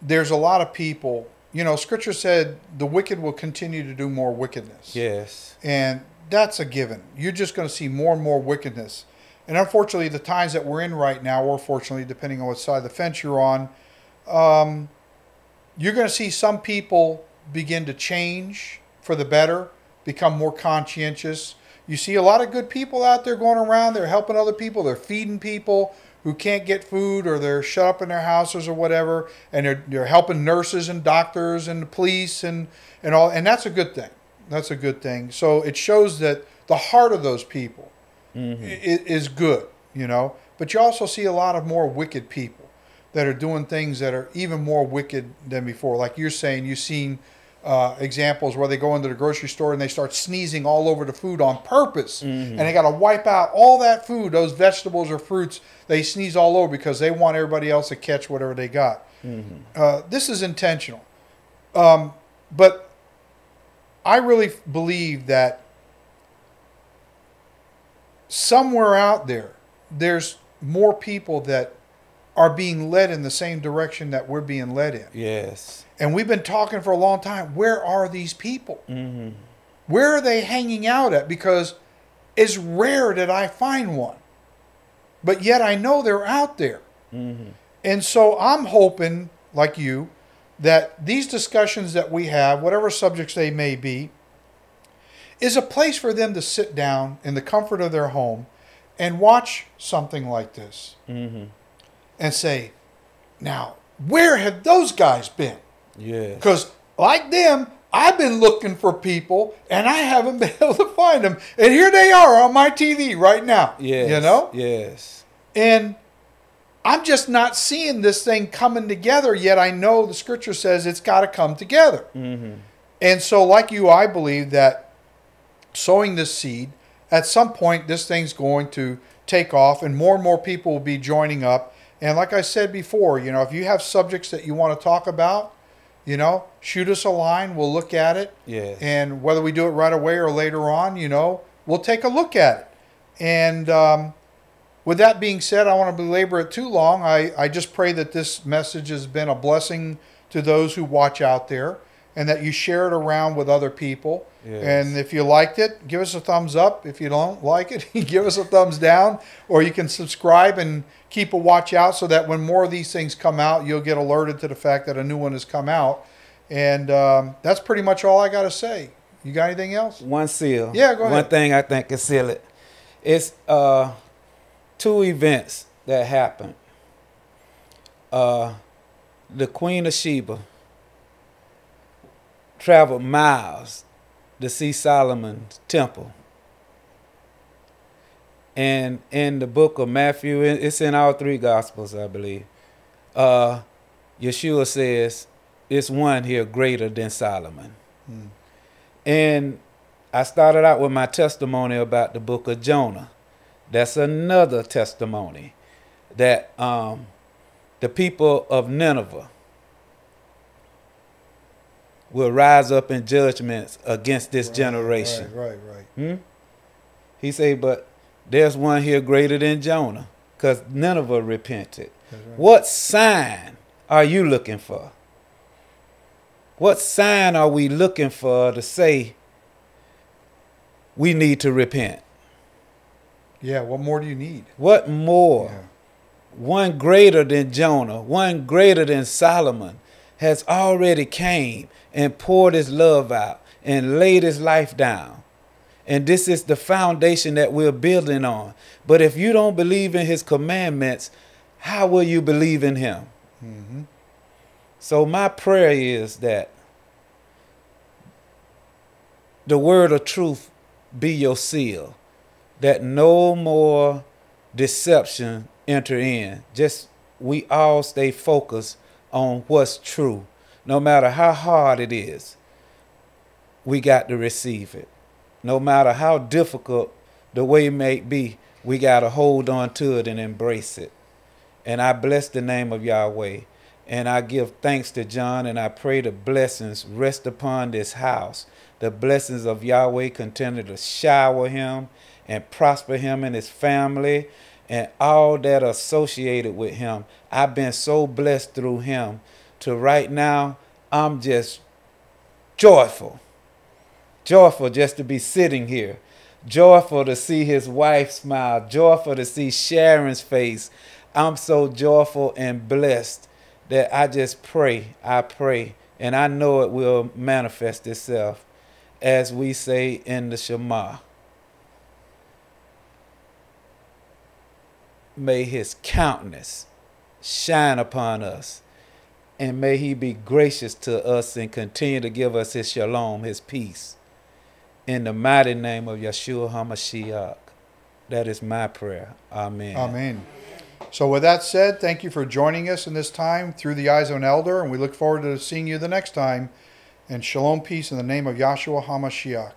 there's a lot of people, you know, scripture said the wicked will continue to do more wickedness. Yes. And that's a given. You're just going to see more and more wickedness. And unfortunately, the times that we're in right now, or fortunately, depending on what side of the fence you're on, um, you're going to see some people begin to change for the better, become more conscientious. You see a lot of good people out there going around. They're helping other people. They're feeding people who can't get food or they're shut up in their houses or whatever. And they're, they're helping nurses and doctors and the police and, and all. And that's a good thing. That's a good thing. So it shows that the heart of those people Mm-hmm. is good, you know. But you also see a lot of more wicked people that are doing things that are even more wicked than before. Like you're saying, you've seen uh, examples where they go into the grocery store and they start sneezing all over the food on purpose, and they got to wipe out all that food, those vegetables or fruits. They sneeze all over because they want everybody else to catch whatever they got. Uh, this is intentional, um, but I really believe that somewhere out there, there's more people that are being led in the same direction that we're being led in. Yes. And we've been talking for a long time. Where are these people? Mm-hmm. Where are they hanging out at? Because it's rare that I find one. But yet I know they're out there. Mm-hmm. And so I'm hoping, like you, that these discussions that we have, whatever subjects they may be, is a place for them to sit down in the comfort of their home and watch something like this Mm-hmm. and say, now, where have those guys been? Yeah. Because, like them, I've been looking for people and I haven't been able to find them. And here they are on my TV right now. Yes. You know? Yes. And I'm just not seeing this thing coming together yet. I know the scripture says it's got to come together. Mm-hmm. And so, like you, I believe that sowing this seed, at some point, this thing's going to take off and more and more people will be joining up. And like I said before, you know, if you have subjects that you want to talk about, you know, shoot us a line. We'll look at it. Yes. And whether we do it right away or later on, you know, we'll take a look at it. And um, with that being said, I want to belabor it too long. I, I just pray that this message has been a blessing to those who watch out there and that you share it around with other people. Yes. And if you liked it, give us a thumbs up. If you don't like it, give us a thumbs down. Or you can subscribe and keep a watch out so that when more of these things come out, you'll get alerted to the fact that a new one has come out. And um, that's pretty much all I got to say. You got anything else? One seal. Yeah, go ahead. One thing I think can seal it. It's uh, two events that happened. Uh, the Queen of Sheba traveled miles to see Solomon's temple. And in the book of Matthew, it's in all three gospels, I believe. Uh, Yeshua says, "It's one here greater than Solomon." And I started out with my testimony about the book of Jonah. That's another testimony that um, the people of Nineveh will rise up in judgments against this generation. Right, right, right. Hmm? He said, but there's one here greater than Jonah because Nineveh repented. Right. What sign are you looking for? What sign are we looking for to say we need to repent? Yeah, what more do you need? What more? Yeah. One greater than Jonah, one greater than Solomon has already came and poured his love out and laid his life down. And this is the foundation that we're building on. But if you don't believe in his commandments, how will you believe in him? hmm So my prayer is that the word of truth be your seal, that no more deception enter in. Just we all stay focused on what's true, no matter how hard it is. We got to receive it. No matter how difficult the way may be, we got to hold on to it and embrace it. And I bless the name of Yahweh. And I give thanks to John, and I pray the blessings rest upon this house. The blessings of Yahweh continue to shower him and prosper him and his family and all that associated with him. I've been so blessed through him to right now, I'm just joyful. Joyful just to be sitting here. joyful to see his wife smile, joyful to see Sharon's face. I'm so joyful and blessed that I just pray, I pray, and I know it will manifest itself as we say in the Shema. May his countenance shine upon us, and may he be gracious to us and continue to give us his shalom, his peace. In the mighty name of Yeshua HaMashiach. That is my prayer. Amen. Amen. So, with that said, thank you for joining us in this time through the eyes of an elder, and we look forward to seeing you the next time. And shalom, peace in the name of Yahshua HaMashiach.